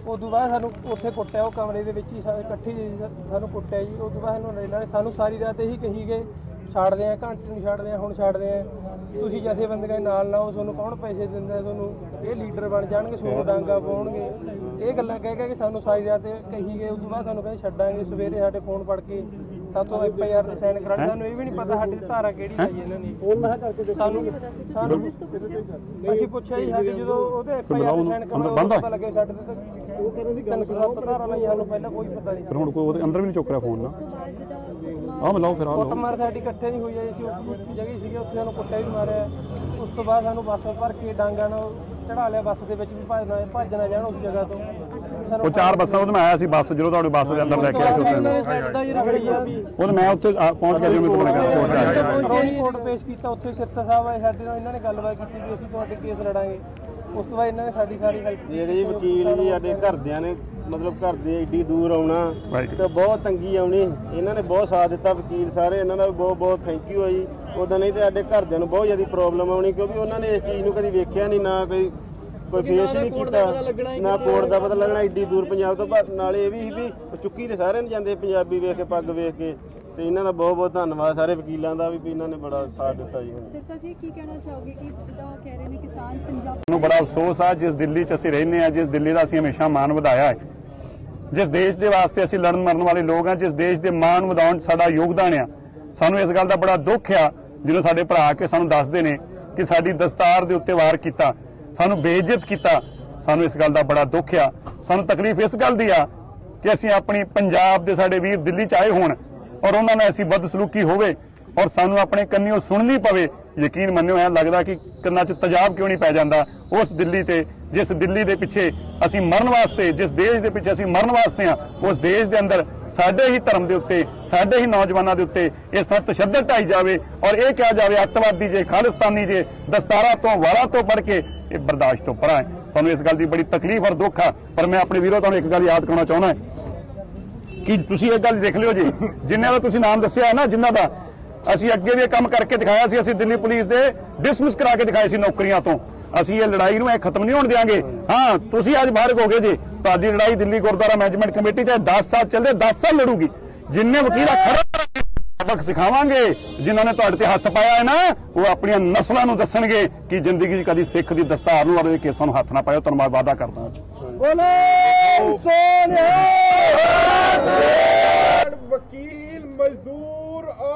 ਉਦੋਂ ਬਾਅਦ ਸਾਨੂੰ ਉੱਥੇ ਕੁੱਟਿਆ ਉਹ ਕਮਰੇ ਦੇ ਵਿੱਚ ਹੀ ਸਾ- ਇਕੱਠੀ ਜੀ ਸਾਨੂੰ ਕੁੱਟਿਆ ਜੀ। ਉਦੋਂ ਬਾਅਦ ਸਾਨੂੰ ਨਰੇਲਾ ਨੇ ਸਾਨੂੰ ਸਾਰੀ ਰਾਤ ਇਹੀ ਕਹੀ ਗਏ ਛੱਡਦੇ ਆ ਘੰਟੇ ਨੂੰ ਛੱਡਦੇ ਆ ਹੁਣ ਛੱਡਦੇ ਆ ਤੁਸੀਂ ਜਥੇ ਬੰਦਿਆਂ ਦੇ ਨਾਲ ਲਾਓ ਤੁਹਾਨੂੰ ਕੌਣ ਪੈਸੇ ਦਿੰਦਾ ਹੈ ਤੁਹਾਨੂੰ ਇਹ ਲੀਡਰ ਬਣ ਜਾਣਗੇ ਤੁਹਾਨੂੰ ਡਾਂਗਾ ਪਾਉਣਗੇ। ਇਹ ਗੱਲਾਂ ਕਹਿ ਕਹਿ ਕੇ ਸਾਨੂੰ ਸਾਰੀ ਰਾਤ ਕਹੀ ਗਏ ਉਦੋਂ ਬਾਅਦ ਸਾਨੂੰ ਕਹਿੰਦੇ ਛੱਡਾਂਗੇ ਸਵੇਰੇ ਸਾਡੇ ਫੋਨ ਪੜ ਕੇ ਸਾਤੋਂ ਐਫ ਆਈ ਆਰ ਤੇ ਸਾਈਨ ਕਰਾਉਣ। ਸਾਨੂੰ ਇਹ ਵੀ ਨਹੀਂ ਪਤਾ ਸਾਡੀ ਧਾਰਾ ਕਿਹੜੀ ਲਾਈ ਇਹਨਾਂ ਨੇ। ਉਹ ਮੈਂ ਕਰਕੇ ਸਾਨੂੰ ਸਾਨੂੰ ਅਸੀਂ ਪੁੱਛਿਆ ਜੀ ਸਾਡੇ ਜਦੋਂ ਉਹਦੇ ਐਫ ਆਈ ਆਰ ਤੇ ਸਾਈਨ ਅੰਦਰ ਕਰਾਉਣ ਬੰਦ ਆ? ਪਤਾ ਲੱਗਿਆ ਸਾਡੇ ਤੇ ਉਹ ਕਹਿੰਦੇ ਸੀ 307 ਧਾਰਾ ਲਾਈ ਸਾਨੂੰ ਪਹਿਲਾਂ ਕੋਈ ਪਤਾ ਨਹੀਂ ਫਿਰ ਹੁਣ ਕੋਈ ਉਹਦੇ ਅੰਦਰ ਵੀ ਨਹੀਂ ਚੁੱਕ ਰਿਹਾ ਫੋਨ ਨਾ। ਆਹ ਮਿਲਾਓ ਫਿਰ ਕੁੱਟ ਲਓ ਮਾਰ ਸਾਡੀ ਇਕੱਠੇ ਨਹੀਂ ਹੋਈ ਹੈ ਅਸੀਂ ਇੱਕ ਜਗ੍ਹਾ ਹੀ ਸੀਗੇ ਉੱਥੇ ਸਾਨੂੰ ਕੁੱਟਿਆ ਵੀ ਮਾਰਿਆ। ਉਸ ਤੋਂ ਬਾਅਦ ਸਾਨੂੰ ਬੱਸ ਭਰ ਕੇ ਡਾਂਗਾ ਨਾਲ ਚੜਾ ਲਿਆ ਬੱਸ ਦੇ ਵਿੱਚ ਵੀ ਭੱਜਣਾ ਭੱਜਣਾ ਜਾਣ ਉਸ ਜਗ੍ਹਾ ਤੋਂ। ਸਾਨੂੰ ਉਹ ਚਾਰ ਬੱਸਾਂ ਉਹਦੇ ਮੈਂ ਆਇਆ ਸੀ ਬੱਸ ਜਦੋਂ ਤੁਹਾਡੀ ਬੱਸ ਦੇ ਅੰਦਰ ਲੈ ਕੇ ਆਏ ਸੀ ਇਹਨਾਂ ਨੇ ਸਾਈਡ ਦਾ ਹੀ ਉਹ ਮੈਂ ਉੱਥੇ ਆ, ਪਹੁੰਚ ਗਿਆ ਜਿਵੇਂ ਤੁਹਾਨੂੰ ਕਿਹਾ ਕੋਰਟ ਆ ਗਿਆ ਕੋਰਟ ਪੇਸ਼ ਕੀਤਾ ਉੱਥੇ ਸਿਰਸਾ ਸਾਹਿਬ ਆਏ ਸਾਡੇ ਨਾਲ ਇਹਨਾਂ ਨੇ ਗੱਲਬਾਤ ਕੀਤੀ ਵੀ ਅਸੀਂ ਤੁਹਾਡੇ ਕੇਸ ਲੜਾਂਗੇ। ਉਸ ਤੋਂ ਬਾਅਦ ਇਹਨਾਂ ਨੇ ਸਾਡੀ ਸਾਰੀ ਹੈਲਪ ਇਹ ਜੀ ਵਕੀਲ ਜੀ ਸਾਡੇ ਘਰਦਿਆਂ ਨੇ ਮਤਲਬ ਘਰ ਦੇ ਏਡੀ ਦੂਰ ਆਉਣਾ. ਤੇ ਬਹੁਤ ਤੰਗੀ ਆਉਣੀ। ਇਹਨਾਂ ਨੇ ਬਹੁਤ ਸਾਥ ਦਿੱਤਾ ਵਕੀਲ ਸਾਰੇ। ਇਹਨਾਂ ਦਾ ਵੀ ਬਹੁਤ ਬਹੁਤ ਥੈਂਕ ਯੂ ਹੈ ਜੀ। ਉਦਾਂ ਨਹੀਂ ਤੇ ਸਾਡੇ ਘਰਦਿਆਂ ਨੂੰ ਬਹੁਤ ਜ਼ਿਆਦਾ ਪ੍ਰੋਬਲਮ ਆਉਣੀ ਕਿਉਂਕਿ ਉਹਨਾਂ ਨੇ ਇਸ ਚੀਜ਼ ਨੂੰ ਕਦੀ ਵੇਖਿਆ ਨਹੀਂ ਨਾ ਕੋਈ ਕੋਈ ਫੇਸ ਨਹੀਂ ਕੀਤਾ ਨਾ ਕੋਰਟ ਦਾ ਪਤਾ ਲੱਗਣਾ ਏਡੀ ਦੂਰ ਪੰਜਾਬ ਤੋਂ। ਪਰ ਨਾਲੇ ਇਹ ਵੀ ਸੀ ਵੀ ਚੁੱਕੀ ਤੇ ਸਾਰੇ ਨੂੰ ਜਾਂਦੇ ਪੰਜਾਬੀ ਵੇਖ ਕੇ ਪੱਗ ਵੇਖ ਕੇ। ਤੇ ਇਹਨਾਂ ਦਾ ਬਹੁਤ ਬਹੁਤ ਧੰਨਵਾਦ ਸਾਰੇ ਵਕੀਲਾਂ ਦਾ ਵੀ ਇਹਨਾਂ ਨੇ ਬੜਾ ਸਾਥ ਦਿੱਤਾ ਜੀ। ਸਿਰਸਾ ਜੀ ਕੀ ਕਹਿਣਾ ਚਾਹੋਗੇ ਕਿ ਜਿੱਦਾਂ ਉਹ ਕਹਿ ਰਹੇ ਨੇ ਕਿਸਾਨ ਪੰਜਾਬ ਨੂੰ ਬੜਾ ਅਫਸੋਸ ਆ ਜਿਸ ਦਿੱਲੀ 'ਚ ਅਸੀਂ ਰਹਿੰਦੇ ਆ ਜਿਸ ਦਿੱਲੀ ਦਾ ਅਸੀਂ ਹਮੇਸ਼ਾ ਮਾਣ ਵਧਾਇਆ ਹੈ। ਜਿਸ ਦੇਸ਼ ਦੇ ਵਾਸਤੇ ਅਸੀਂ ਲੜਨ ਮਰਨ ਵਾਲੇ ਲੋਕ ਆ ਜਿਸ ਦੇਸ਼ ਦੇ ਮਾਣ ਵਧਾਉਣ 'ਚ ਸਾਡਾ ਯੋਗਦਾਨ ਆ। ਸਾਨੂੰ ਇਸ ਗੱਲ ਦਾ ਬੜਾ ਦੁੱਖ ਆ ਜਦੋਂ ਸਾਡੇ ਭਰਾ ਆ ਕੇ ਸਾਨੂੰ ਦੱਸਦੇ ਨੇ ਕਿ ਸਾਡੀ ਦਸਤਾਰ ਦੇ ਉੱਤੇ ਵਾਰ ਕੀਤਾ, ਸਾਨੂੰ ਬੇਇੱਜ਼ਤ ਕੀਤਾ, ਸਾਨੂੰ ਇਸ ਗੱਲ ਦਾ ਬੜਾ ਦੁੱਖ ਆ। ਸਾਨੂੰ ਤਕਲੀਫ ਇਸ ਗੱਲ ਦੀ ਆ ਕਿ ਅਸੀਂ ਆਪਣੀ ਪੰਜਾਬ ਦੇ ਸਾਡੇ ਵੀਰ ਦਿੱਲੀ 'ਚ ਆਏ ਹੋਣ ਔਰ ਉਹਨਾਂ ਨਾਲ ਅਸੀਂ ਬਦਸਲੂਕੀ ਹੋਵੇ ਔਰ ਸਾਨੂੰ ਆਪਣੇ ਕੰਨਿਓ ਸੁਣਨੀ ਪਵੇ ਯਕੀਨ ਮੰਨਿਓ, ਐ ਲੱਗਦਾ ਕਿ ਕੰਨਾਂ 'ਚ ਤਜਾਬ ਕਿਉਂ ਨਹੀਂ ਪੈ ਜਾਂਦਾ ਉਸ ਦਿੱਲੀ ਤੇ, ਜਿਸ ਦਿੱਲੀ ਦੇ ਪਿੱਛੇ ਅਸੀਂ ਮਰਨ ਵਾਸਤੇ, ਜਿਸ ਦੇਸ਼ ਦੇ ਪਿੱਛੇ ਅਸੀਂ ਮਰਨ ਵਾਸਤੇ ਆ ਉਸ ਦੇਸ਼ ਦੇ ਅੰਦਰ ਸਾਡੇ ਹੀ ਧਰਮ ਦੇ ਉੱਤੇ, ਸਾਡੇ ਹੀ ਨੌਜਵਾਨਾਂ ਦੇ ਉੱਤੇ ਇਸ ਤਰ੍ਹਾਂ ਤਸ਼ੱਦਦ ਢਾਈ ਜਾਵੇ ਔਰ ਇਹ ਕਿਹਾ ਜਾਵੇ, ਅੱਤਵਾਦੀ ਜੇ, ਖਾਲਿਸਤਾਨੀ ਜੇ, ਦਸਤਾਰਾ ਤੋਂ, ਵਾਲਾ ਤੋਂ ਪੜ ਕੇ ਇਹ ਬਰਦਾਸ਼ਤ ਤੋਂ ਪਰਾਂ ਹੈ। ਸਾਨੂੰ ਇਸ ਗੱਲ ਦੀ ਬੜੀ ਤਕਲੀਫ ਔਰ ਦੁੱਖ ਆ, ਪਰ ਮੈਂ ਆਪਣੇ ਵੀਰੋ ਤੁਹਾਨੂੰ ਇੱਕ ਗੱਲ ਯਾਦ ਕਰਾਉਣਾ ਚਾਹੁੰਦਾ ਕਿ ਤੁਸੀਂ ਇਹ ਗੱਲ ਦੇਖ ਲਿਓ ਜੀ, ਜਿਨ੍ਹਾਂ ਦਾ ਤੁਸੀਂ ਨਾਮ ਦੱਸਿਆ ਹੈ ਨਾ, ਜਿਨ੍ਹਾਂ ਦਾ ਅਸੀਂ ਅੱਗੇ ਵੀ ਇਹ ਕੰਮ ਕਰਕੇ ਦਿਖਾਇਆ ਸੀ ਅਸੀਂ ਦਿੱਲੀ ਪੁਲਿਸ ਦੇ ਡਿਸਮਿਸ ਕਰਾ ਕੇ ਦਿਖਾਏ ਸੀ ਨੌਕਰੀਆਂ ਤੋਂ। ਅਸੀਂ ਇਹ ਲੜਾਈ ਨੂੰ ਇਹ ਖਤਮ ਨਹੀਂ ਹੋਣ ਦੇਵਾਂਗੇ ਹਾਂ ਤੁਸੀਂ ਅੱਜ ਬਾਹਰ ਹੋ ਗਏ ਜੀ। ਤੁਹਾਡੀ ਲੜਾਈ ਦਿੱਲੀ ਗੁਰਦੁਆਰਾ ਮੈਨੇਜਮੈਂਟ ਕਮੇਟੀ ਚਾਹੇ 10 ਸਾਲ ਚੱਲਦੇ 10 ਸਾਲ ਲੜੂਗੀ। ਜਿੰਨੇ ਵਕੀਲਾ ਖੜਾ ਸਬਕ ਸਿਖਾਵਾਂਗੇ। ਜਿਨ੍ਹਾਂ ਨੇ ਤੁਹਾਡੇ ਤੇ ਹੱਥ ਪਾਇਆ ਹੈ ਨਾ ਉਹ ਆਪਣੀਆਂ ਨਸਲਾਂ ਨੂੰ ਦੱਸਣਗੇ ਕਿ ਜ਼ਿੰਦਗੀ 'ਚ ਕਦੀ ਸਿੱਖ ਦੀ ਦਸਤਾਰ ਨੂੰ ਔਰ ਇਹ ਕੇਸਾਂ ਨੂੰ ਹੱਥ ਨਾ ਪਾਇਓ। ਤੁਹਾਨੂੰ ਮੈਂ ਵਾਅਦਾ ਕਰਦਾ ਹਾਂ ਬੋਲੇ ਸੋਨਿਆ। ਵਕੀਲ ਮਜ਼ਦੂਰ।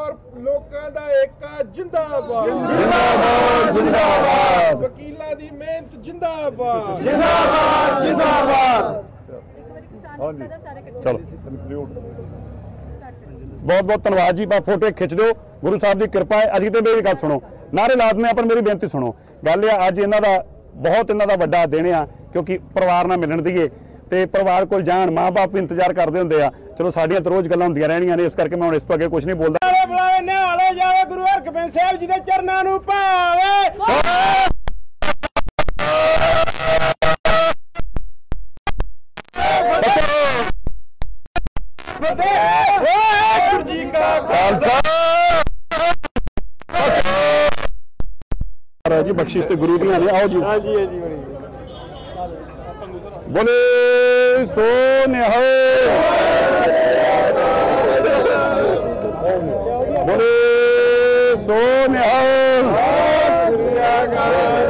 ਔਰ ਲੋਕਾਂ ਦਾ ਏਕਾ ਜਿੰਦਾਬਾਦ। ਜਿੰਦਾਬਾਦ ਜਿੰਦਾਬਾਦ। ਵਕੀਲਾਂ ਦੀ ਮਿਹਨਤ ਜਿੰਦਾਬਾਦ। ਜਿੰਦਾਬਾਦ ਜਿੰਦਾਬਾਦ। ਇੱਕ ਵਾਰੀ ਕਿਸਾਨ ਏਕਤਾ ਦਾ ਸਾਰੇ ਇਕੱਠੇ ਚਲੋ। ਬਹੁਤ ਬਹੁਤ ਧੰਨਵਾਦ ਜੀ ਬਾ ਫੋਟੋ ਖਿੱਚ ਦਿਓ। ਗੁਰੂ ਸਾਹਿਬ ਦੀ ਕਿਰਪਾ ਹੈ। ਅਸੀਂ ਤੇ ਮੇਰੀ ਗੱਲ ਸੁਣੋ। ਨਾਰੇ ਲਾਜ਼ਮੀ ਆ ਪਰ ਮੇਰੀ ਬੇਨਤੀ ਸੁਣੋ। ਗੱਲ ਇਹ ਆ, ਅੱਜ ਇਹਨਾਂ ਦਾ ਬਹੁਤ ਇਹਨਾਂ ਦਾ ਵੱਡਾ ਦਿਨ ਆ ਕਿਉਂਕਿ ਪਰਿਵਾਰ ਨਾਲ ਮਿਲਣ ਦੀਏ ਤੇ ਪਰਿਵਾਰ ਕੋਲ ਜਾਣ ਮਾਪੇ ਵੀ ਇੰਤਜ਼ਾਰ ਕਰਦੇ ਹੁੰਦੇ ਆ। ਚਲੋ ਸਾਡੀਆਂ ਤਾਂ ਰੋਜ਼ ਗੱਲਾਂ ਹੁੰਦੀਆਂ ਰਹਿਣੀਆਂ ਨੇ ਇਸ ਕਰਕੇ ਮੈਂ ਹੁਣ ਇਸ ਤੋਂ ਅੱਗੇ ਕੁਝ ਨਹੀਂ ਬੋਲਦਾ। ਨਾਲੇ ਬੁਲਾਵੇ ਨਿਹਾਲੇ ਜਾਵੇ ਗੁਰੂ ਹਰਗੋਬਿੰਦ ਸਾਹਿਬ ਜੀ ਦੇ ਚਰਨਾਂ ਨੂੰ ਭਾਵੇ। ਜੀ ਕਾ ਖਾਲਸਾ। ਜੀ ਬਖਸ਼ਿਸ਼ ਤੇ ਗੁਰੂ ਦੀਆਂ ਨੇ ਆਓ ਜੀ। ਹਾਂਜੀ ਹਾਂਜੀ ਬੜੀ। ਬੋਲੇ ਸੋ ਨਿਹਾਲ ਬੋਲੇ ਸੋ ਨਿਹਾਲ ਸ੍ਰੀ ਅਕਾਲ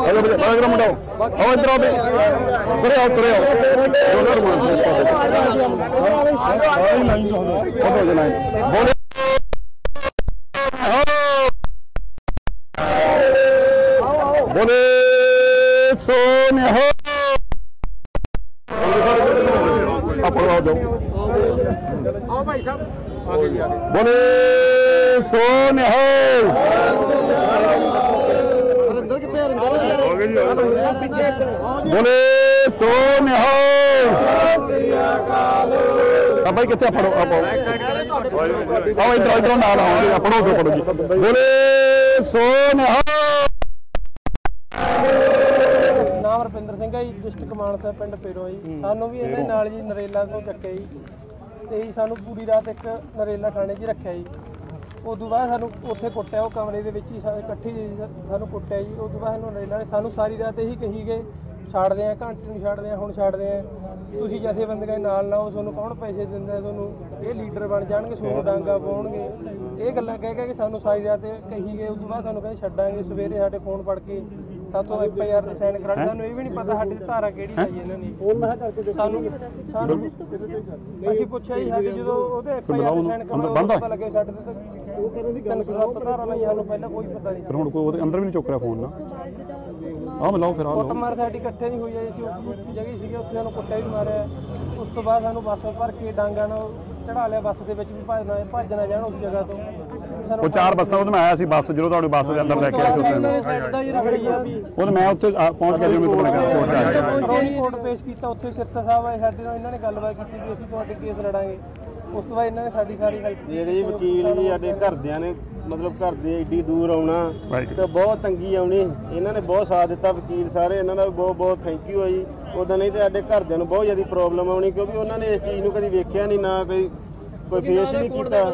ਆਜੋ ਬਜੇ ਆਜੋ ਮੁੰਡਾ ਆਓ ਇੱਧਰ ਆਓ ਤੁਰੇ ਆਓ ਤੁਰੇ ਆਓ। ਦੋਨੋਂ ਰਮਾਨ ਸਾਰੇ ਲਾਈਨ ਤੋਂ ਹੋ ਜਾਣਾ ਬੋਲੇ ਬੋਲੇ ਭਾਈ ਕਿੱਥੇ ਫੜੋ ਆਪੋ ਆਓ ਇਧਰ ਇਧਰ ਨਾਲ ਆਓ। ਪੜੋ ਦੋ ਪੜੋ ਜੀ। ਬੋਲੇ ਸੋ ਨਾਮ ਰਪਿੰਦਰ ਸਿੰਘ ਹੈ ਜੀ ਡਿਸਟ੍ਰਿਕਟ ਮਾਨਸਾ ਪਿੰਡ ਪੇਰੋ ਜੀ। ਸਾਨੂੰ ਵੀ ਇਹਨਾਂ ਨਾਲ ਜੀ ਨਰੇਲਾ ਤੋਂ ਚੱਕਿਆ ਜੀ। ਤੇ ਜੀ ਸਾਨੂੰ ਪੂਰੀ ਰਾਤ ਇੱਕ ਨਰੇਲਾ ਥਾਣੇ 'ਚ ਹੀ ਰੱਖਿਆ ਜੀ। ਉਦੋਂ ਬਾਅਦ ਸਾਨੂੰ ਉੱਥੇ ਕੁੱਟਿਆ ਉਹ ਕਮਰੇ ਦੇ ਵਿੱਚ ਹੀ ਇਕੱਠੀ ਜੀ ਸਾਨੂੰ ਕੁੱਟਿਆ ਜੀ। ਉਦੋਂ ਬਾਅਦ ਸਾਨੂੰ ਨਰੇਲਾ ਨੇ ਸਾਨੂੰ ਸਾਰੀ ਰਾਤ ਇਹੀ ਕਹੀ ਗਏ ਛੱਡਦੇ ਆ ਘੰਟੇ ਨੂੰ ਛੱਡਦੇ ਆ ਹੁਣ ਛੱਡਦੇ ਆ। ਤੁਸੀਂ ਜਥੇ ਬੰਦਿਆਂ ਦੇ ਨਾਲ ਲਾਓ ਤੁਹਾਨੂੰ ਕੌਣ ਪੈਸੇ ਦਿੰਦਾ ਤੁਹਾਨੂੰ ਇਹ ਲੀਡਰ ਬਣ ਜਾਣਗੇ ਤੁਹਾਨੂੰ ਡਾਂਗਾ ਪਾਉਣਗੇ। ਇਹ ਗੱਲਾਂ ਕਹਿ ਕਹਿ ਕੇ ਸਾਨੂੰ ਸਾਰੀ ਰਾਤ ਕਹੀ ਗਏ ਉਦੋਂ ਬਾਅਦ ਸਾਨੂੰ ਕਹਿੰਦੇ ਛੱਡਾਂਗੇ ਸਵੇਰੇ ਸਾਡੇ ਫੋਨ ਪੜ ਕੇ ਸਾਥੋਂ ਐਫ ਆਈ ਆਰ ਤੇ ਸਾਈਨ ਕਰਾ ਸਾਨੂੰ ਇਹ ਵੀ ਨਹੀਂ ਪਤਾ ਸਾਡੀ ਧਾਰਾ ਕਿਹੜੀ ਲਾਈ ਇਹਨਾਂ ਨੇ ਸਾਨੂੰ ਸਾਨੂੰ ਅਸੀਂ ਪੁੱਛਿਆ ਜੀ ਸਾਡੇ ਜਦੋਂ ਉਹਦੇ ਐਫ ਆਈ ਆਰ ਤੇ ਸਾਈਨ ਕਰਾਉਣਾ ਪਤਾ ਲੱਗਿਆ ਸਾਡੇ ਤੇ ਤਾਂ ਉਹ ਕਹਿੰਦੇ ਸੀ 307 ਧਾਰਾ ਲਈ ਸਾਨੂੰ ਪਹਿਲਾਂ ਕੋਈ ਪਤਾ ਨਹੀਂ ਫਿਰ ਹੁਣ ਕੋਈ ਉਹਦੇ ਅੰਦਰ ਵੀ ਨਹੀਂ ਚੁੱਕ ਰਿਹਾ ਫੋਨ ਨਾ। ਉਸ ਆਹ ਮਿਲਾਓ ਫਿਰ ਆ ਕੁੱਟ ਲਓ ਮਾਰ ਸਾਡੀ ਇਕੱਠੇ ਨਹੀਂ ਹੋਈ ਅਸੀਂ ਉੱਪਰ ਇੱਕ ਜਗ੍ਹਾ ਸੀਗੇ ਉੱਥੇ ਸਾਨੂੰ ਕੁੱਟਿਆ ਵੀ ਮਾਰਿਆ। ਉਸ ਤੋਂ ਬਾਅਦ ਸਾਨੂੰ ਬੱਸ ਭਰ ਕੇ ਡਾਂਗਾ ਨਾਲ ਚੜਾ ਲਿਆ ਬੱਸ ਦੇ ਵਿੱਚ ਵੀ ਭੱਜਣਾ ਭੱਜਣਾ ਜਾਣ ਉਸ ਜਗ੍ਹਾ ਤੋਂ। ਸਾਨੂੰ ਉਹ ਚਾਰ ਬੱਸਾਂ ਉਹਦੇ ਮੈਂ ਆਇਆ ਸੀ ਬੱਸ ਜਦੋਂ ਤੁਹਾਡੀ ਬੱਸ ਦੇ ਅੰਦਰ ਲੈ ਕੇ ਆਏ ਸੀ ਹੀ ਲਿਆ ਉਹ ਮੈਂ ਉੱਥੇ ਆ- ਪਹੁੰਚ ਗਿਆ ਜਿਵੇਂ ਤੁਹਾਨੂੰ ਲੱਗਾ ਪਹੁੰਚ ਗਿਆ। ਰੋਣੀ ਕੋਰਟ ਪੇਸ਼ ਕੀਤਾ ਉੱਥੇ ਸਿਰਸਾ ਸਾਹਿਬ ਆਏ ਸਾਡੇ ਨਾਲ ਇਹਨਾਂ ਨੇ ਗੱਲਬਾਤ ਕੀਤੀ ਵੀ ਅਸੀਂ ਤੁਹਾਡੇ ਕੇਸ ਲੜਾਂਗੇ। ਉਸ ਤੋਂ ਬਾਅਦ ਇਹਨਾਂ ਨੇ ਸਾਡੀ ਸਾਰੀ ਹੈਲਪ ਜਿਹੜੇ ਜੀ ਵਕੀਲ ਜੀ ਸਾਡੇ ਘਰਦਿਆਂ ਨੇ ਮਤਲਬ ਘਰ ਦੇ ਏਡੀ ਦੂਰ ਆਉਣਾ. ਤੇ ਬਹੁਤ ਤੰਗੀ ਆਉਣੀ। ਇਹਨਾਂ ਨੇ ਬਹੁਤ ਸਾਥ ਦਿੱਤਾ ਵਕੀਲ ਸਾਰੇ ਇਹਨਾਂ ਦਾ ਬਹੁਤ ਬਹੁਤ ਥੈਂਕ ਯੂ ਆ ਜੀ। ਉਦੋਂ ਨਹੀਂ ਤੇ ਸਾਡੇ ਘਰਦਿਆਂ ਨੂੰ ਬਹੁਤ ਜ਼ਿਆਦਾ ਪ੍ਰੋਬਲਮ ਆਉਣੀ ਕਿਉਂਕਿ ਉਹਨਾਂ ਨੇ ਇਸ ਚੀਜ਼ ਨੂੰ ਕਦੀ ਵੇਖਿਆ ਨਹੀਂ ਨਾ ਕੋਈ ਕੋਈ ਫੇਸ ਨਹੀਂ ਕੀਤਾ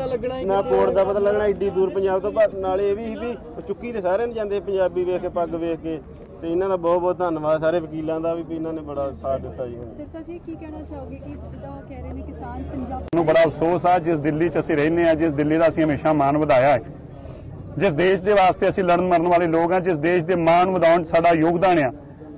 ਨਾ ਕੋਰਟ ਦਾ ਪਤਾ ਲੱਗਣਾ ਏਡੀ ਦੂਰ ਪੰਜਾਬ ਤੋਂ ਪਰ ਨਾਲੇ ਇਹ ਵੀ ਸੀ ਵੀ ਚੁੱਕੀ ਤੇ ਸਾਰਿਆਂ ਨੂੰ ਜਾਂਦੇ ਪੰਜਾਬੀ ਵੇਖ ਕੇ ਪੱਗ ਵੇਖ ਕੇ। ਤੇ ਇਹਨਾਂ ਦਾ ਬਹੁਤ ਬਹੁਤ ਧੰਨਵਾਦ ਸਾਰੇ ਵਕੀਲਾਂ ਦਾ ਵੀ ਵੀ ਇਹਨਾਂ ਨੇ ਬੜਾ ਸਾਥ ਦਿੱਤਾ ਜੀ। ਹੁਣ ਸਿਰਸਾ ਜੀ ਕੀ ਕਹਿਣਾ ਚਾਹੋਗੇ ਕਿ ਜਿੱਦਾਂ ਉਹ ਕਹਿ ਰਹੇ ਨੇ ਕਿਸਾਨ ਪੰਜਾਬ ਨੂੰ ਬੜਾ ਅਫਸੋਸ ਆ ਜਿਸ ਦਿੱਲੀ 'ਚ ਅਸੀਂ ਰਹਿੰਦੇ ਆ ਜਿਸ ਦਿੱਲੀ ਦਾ ਅਸੀਂ ਹਮੇਸ਼ਾ ਮਾਣ ਵਧਾਇਆ ਹੈ। ਜਿਸ ਦੇਸ਼ ਦੇ ਵਾਸਤੇ ਅਸੀਂ ਲੜਨ ਮਰਨ ਵਾਲੇ ਲੋਕ ਆ ਜਿਸ ਦੇਸ਼ ਦੇ ਮਾਣ ਵਧਾਉਣ 'ਚ ਸਾਡਾ ਯੋਗਦਾਨ ਆ।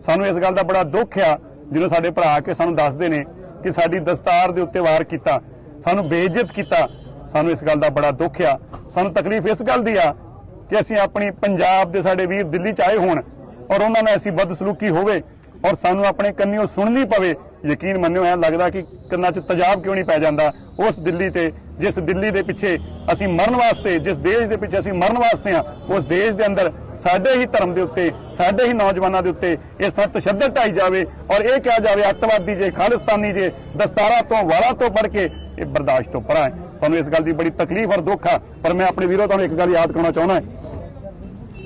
ਸਾਨੂੰ ਇਸ ਗੱਲ ਦਾ ਬੜਾ ਦੁੱਖ ਆ ਜਦੋਂ ਸਾਡੇ ਭਰਾ ਆ ਕੇ ਸਾਨੂੰ ਦੱਸਦੇ ਨੇ ਕਿ ਸਾਡੀ ਦਸਤਾਰ ਦੇ ਉੱਤੇ ਵਾਰ ਕੀਤਾ ਸਾਨੂੰ ਬੇਇੱਜ਼ਤ ਕੀਤਾ ਸਾਨੂੰ ਇਸ ਗੱਲ ਦਾ ਬੜਾ ਦੁੱਖ ਆ। ਸਾਨੂੰ ਤਕਲੀਫ ਇਸ ਗੱਲ ਦੀ ਆ ਕਿ ਅਸੀਂ ਆਪਣੀ ਪੰਜਾਬ ਦੇ ਸਾਡੇ ਵੀਰ ਦਿੱਲੀ 'ਚ ਆਏ ਹੋਣ ਔਰ ਉਹਨਾਂ ਨਾਲ ਐਸੀ ਬਦਸਲੂਕੀ ਹੋਵੇ ਔਰ ਸਾਨੂੰ ਆਪਣੇ ਕੰਨਿਓ ਸੁਣਨੀ ਪਵੇ, ਯਕੀਨ ਮੰਨਿਓ, ਐ ਲੱਗਦਾ ਕਿ ਕੰਨਾਂ 'ਚ ਤਜਾਬ ਕਿਉਂ ਨਹੀਂ ਪੈ ਜਾਂਦਾ? ਉਸ ਦਿੱਲੀ ਤੇ, ਜਿਸ ਦਿੱਲੀ ਦੇ ਪਿੱਛੇ ਅਸੀਂ ਮਰਨ ਵਾਸਤੇ, ਜਿਸ ਦੇਸ਼ ਦੇ ਪਿੱਛੇ ਅਸੀਂ ਮਰਨ ਵਾਸਤੇ ਆ ਉਸ ਦੇਸ਼ ਦੇ ਅੰਦਰ ਸਾਡੇ ਹੀ ਧਰਮ ਦੇ ਉੱਤੇ, ਸਾਡੇ ਹੀ ਨੌਜਵਾਨਾਂ ਦੇ ਉੱਤੇ ਇਸ ਤਰ੍ਹਾਂ ਤਸ਼ੱਦਦ ਢਾਈ ਜਾਵੇ ਔਰ ਇਹ ਕਿਹਾ ਜਾਵੇ, ਅੱਤਵਾਦੀ ਜੇ, ਖਾਲਿਸਤਾਨੀ ਜੇ, ਦਸਤਾਰਾਂ ਤੋਂ, ਵਾਲਾਂ ਤੋਂ ਪੜ ਕੇ ਇਹ ਬਰਦਾਸ਼ਤ ਤੋਂ ਪਰਾਂ ਹੈ। ਸਾਨੂੰ ਇਸ ਗੱਲ ਦੀ ਬੜੀ ਤਕਲੀਫ ਔਰ ਦੁੱਖ ਆ, ਪਰ ਮੈਂ ਆਪਣੇ ਵੀਰੋ, ਤੁਹਾਨੂੰ ਇੱਕ ਗੱਲ ਯਾਦ ਕਰਾਉਣਾ ਚਾਹੁੰਦਾ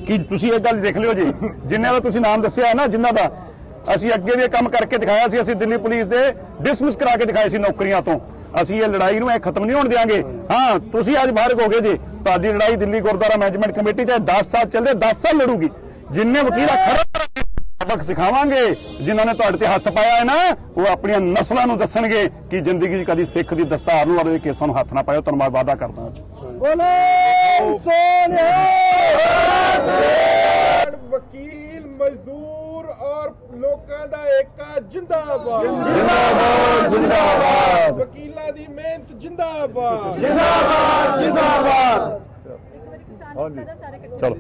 ਕਿ ਤੁਸੀਂ ਇਹ ਗੱਲ ਦੇਖ ਲਿਓ ਜੀ। ਜਿਨ੍ਹਾਂ ਦਾ ਤੁਸੀਂ ਨਾਮ ਦੱਸਿਆ ਹੈ ਨਾ ਜਿਨ੍ਹਾਂ ਦਾ ਅਸੀਂ ਅੱਗੇ ਵੀ ਇਹ ਕੰਮ ਕਰਕੇ ਦਿਖਾਇਆ ਸੀ, ਅਸੀਂ ਦਿੱਲੀ ਪੁਲਿਸ ਦੇ ਡਿਸਮਿਸ ਕਰਾ ਕੇ ਦਿਖਾਏ ਸੀ ਨੌਕਰੀਆਂ ਤੋਂ। ਅਸੀਂ ਇਹ ਲੜਾਈ ਨੂੰ ਇਹ ਖਤਮ ਨਹੀਂ ਹੋਣ ਦਿਆਂਗੇ। ਹਾਂ, ਤੁਸੀਂ ਅੱਜ ਬਾਹਰ ਹੋਗੇ ਜੀ। ਤੁਹਾਡੀ ਲੜਾਈ ਦਿੱਲੀ ਗੁਰਦੁਆਰਾ ਮੈਨੇਜਮੈਂਟ ਕਮੇਟੀ ਚਾਹੇ 10 ਸਾਲ ਚੱਲੇ 10 ਸਾਲ ਲੜੂਗੀ। ਜਿੰਨੇ ਵਕੀਲ ਆ ਖੜਾ ਸਬਕ ਸਿਖਾਵਾਂਗੇ। ਜਿਨ੍ਹਾਂ ਨੇ ਤੁਹਾਡੇ ਤੇ ਹੱਥ ਪਾਇਆ ਹੈ ਨਾ, ਉਹ ਆਪਣੀਆਂ ਨਸਲਾਂ ਨੂੰ ਦੱਸਣਗੇ ਕਿ ਜ਼ਿੰਦਗੀ 'ਚ ਕਦੀ ਸਿੱਖ ਦੀ ਦਸਤਾਰ ਨੂੰ ਔਰ ਇਹਦੇ ਕੇਸਾਂ ਨੂੰ ਹੱਥ ਨਾ ਪਾਇਓ। ਤੁਹਾਨੂੰ ਮੈਂ ਵਾਅਦਾ ਕਰਦਾ ਵਕੀਲ ਮਜ਼ਦੂਰ ਔਰ ਲੋਕਾਂ ਦਾ ਏਕਾ ਜਿੰਦਾਬਾਦ। ਜਿੰਦਾਬਾਦ ਜਿੰਦਾਬਾਦ। ਵਕੀਲਾਂ ਦੀ ਮਿਹਨਤ ਜਿੰਦਾਬਾਦ। ਜਿੰਦਾਬਾਦ ਜਿੰਦਾਬਾਦ। ਇੱਕ ਵਾਰੀ ਕਿਸਾਨ ਏਕਤਾ ਦਾ ਸਾਰੇ ਇਕੱਠੇ ਚਲੋ।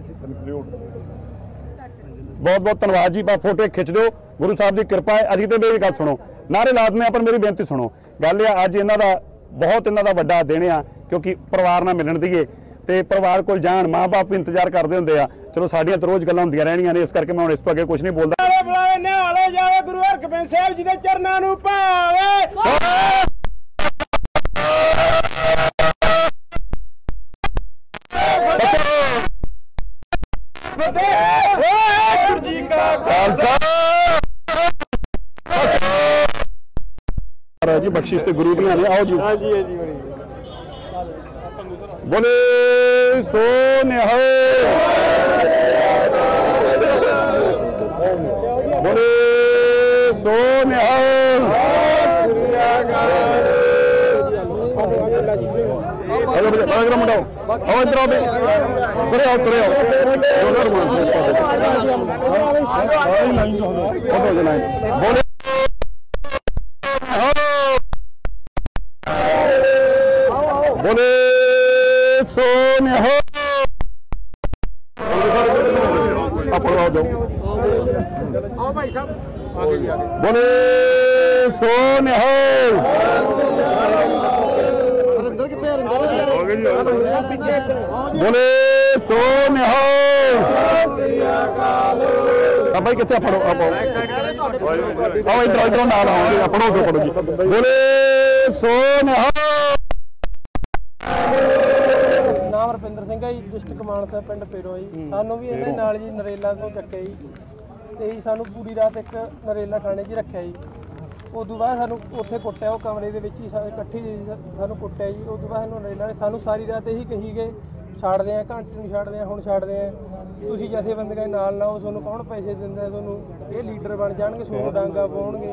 ਬਹੁਤ ਬਹੁਤ ਧੰਨਵਾਦ ਜੀ। ਬਾ ਫੋਟੋ ਖਿੱਚ ਦਿਓ। ਗੁਰੂ ਸਾਹਿਬ ਦੀ ਕਿਰਪਾ ਹੈ। ਅਸੀਂ ਤੇ ਮੇਰੀ ਗੱਲ ਸੁਣੋ। ਨਾਰੇ ਲਾਜ਼ਮੀ ਆ ਪਰ ਮੇਰੀ ਬੇਨਤੀ ਸੁਣੋ। ਗੱਲ ਇਹ ਅੱਜ ਇਹਨਾਂ ਦਾ ਬਹੁਤ ਇਹਨਾਂ ਦਾ ਵੱਡਾ ਦਿਨ ਆ। ਕਿਉਂਕਿ ਪਰਿਵਾਰ ਨਾਲ ਮਿਲਣ ਦੀਏ ਤੇ ਪਰਿਵਾਰ ਕੋਲ ਜਾਣ ਮਾਪੇ ਵੀ ਇੰਤਜ਼ਾਰ ਕਰਦੇ ਹੁੰਦੇ ਆ। ਚਲੋ ਸਾਡੀਆਂ ਤਾਂ ਰੋਜ਼ ਗੱਲਾਂ ਹੁੰਦੀਆਂ ਰਹਿਣੀਆਂ ਨੇ ਇਸ ਕਰਕੇ ਮੈਂ ਹੁਣ ਇਸ ਤੋਂ ਅੱਗੇ ਕੁਝ ਨਹੀਂ ਬੋਲਦਾ। ਬੁਲਾਵੇ ਨਿਹਾਲੇ ਜਾਵੇ ਗੁਰੂ ਹਰਗੋਬਿੰਦ ਸਾਹਿਬ ਜੀ ਦੇ ਚਰਨਾਂ ਨੂੰ ਭਾਵੇ। ਵਾਹਿਗੁਰੂ ਜੀ ਬਖਸ਼ਿਸ਼ ਤੇ ਗੁਰੂ ਦੀਆਂ ਨੇ ਆਓ ਜੀ। ਹਾਂਜੀ ਬੋਲੇ ਸੋ ਨਿਹਾਲ ਬੋਲੇ ਸੋ ਨਿਹਾਲ ਆਜੋ ਬਜਾ ਬਾਗਰਾ ਮੁੰਡਾ ਆਓ ਇੱਧਰ ਆਓ ਤੁਰੇ ਆਓ ਤੁਰੇ ਆਓ। ਦੋਨੋਂ ਰੁਮਾਨ ਬੋਲੇ ਬੋਲੇ। ਭਾਈ ਕਿੱਥੇ ਪੜੋ ਆਪੋ ਆਓ ਇਧਰ ਇਧਰ ਨਾਲ ਆਓ ਪੜੋ ਜੋ ਪੜੋ ਜੀ। ਬੋਲੇ ਸੋ ਨਿਹੋ ਨਾਮ ਰਪਿੰਦਰ ਸਿੰਘ ਹੈ ਜੀ ਡਿਸਟ੍ਰਿਕਟ ਮਾਨਸਾ ਪਿੰਡ ਪੇਰੋ ਜੀ। ਸਾਨੂੰ ਵੀ ਇਹਦੇ ਨਾਲ ਜੀ ਨਰੇਲਾ ਤੋਂ ਚੱਕਿਆ ਜੀ। ਤੇ ਜੀ ਸਾਨੂੰ ਪੂਰੀ ਰਾਤ ਇੱਕ ਨਰੇਲਾ 'ਚ ਹੀ ਰੱਖਿਆ ਜੀ। ਉਦੋਂ ਬਾਅਦ ਸਾਨੂੰ ਉੱਥੇ ਕੁੱਟਿਆ ਉਹ ਕਮਰੇ ਦੇ ਵਿੱਚ ਹੀ ਸਾ- ਇਕੱਠੀ ਸੀ ਸਾ- ਸਾਨੂੰ ਕੁੱਟਿਆ ਜੀ। ਉਦੋਂ ਬਾਅਦ ਸਾਨੂੰ ਨਰੇਲਾ ਨੇ ਸਾਨੂੰ ਸਾਰੀ ਰਾਤ ਇਹੀ ਕਹੀ ਗਏ ਛੱਡਦੇ ਆ ਘੰਟੇ ਨੂੰ ਛੱਡਦੇ ਆ ਹੁਣ ਛੱਡਦੇ ਆ ਤੁਸੀਂ ਜਥੇਬੰਦੀਆਂ ਨਾਲ ਲਾਓ ਤੁਹਾਨੂੰ ਕੌਣ ਪੈਸੇ ਦਿੰਦਾ ਤੁਹਾਨੂੰ ਇਹ ਲੀਡਰ ਬਣ ਜਾਣਗੇ ਤੁਹਾਨੂੰ ਡਾਂਗਾ ਪਾਉਣਗੇ।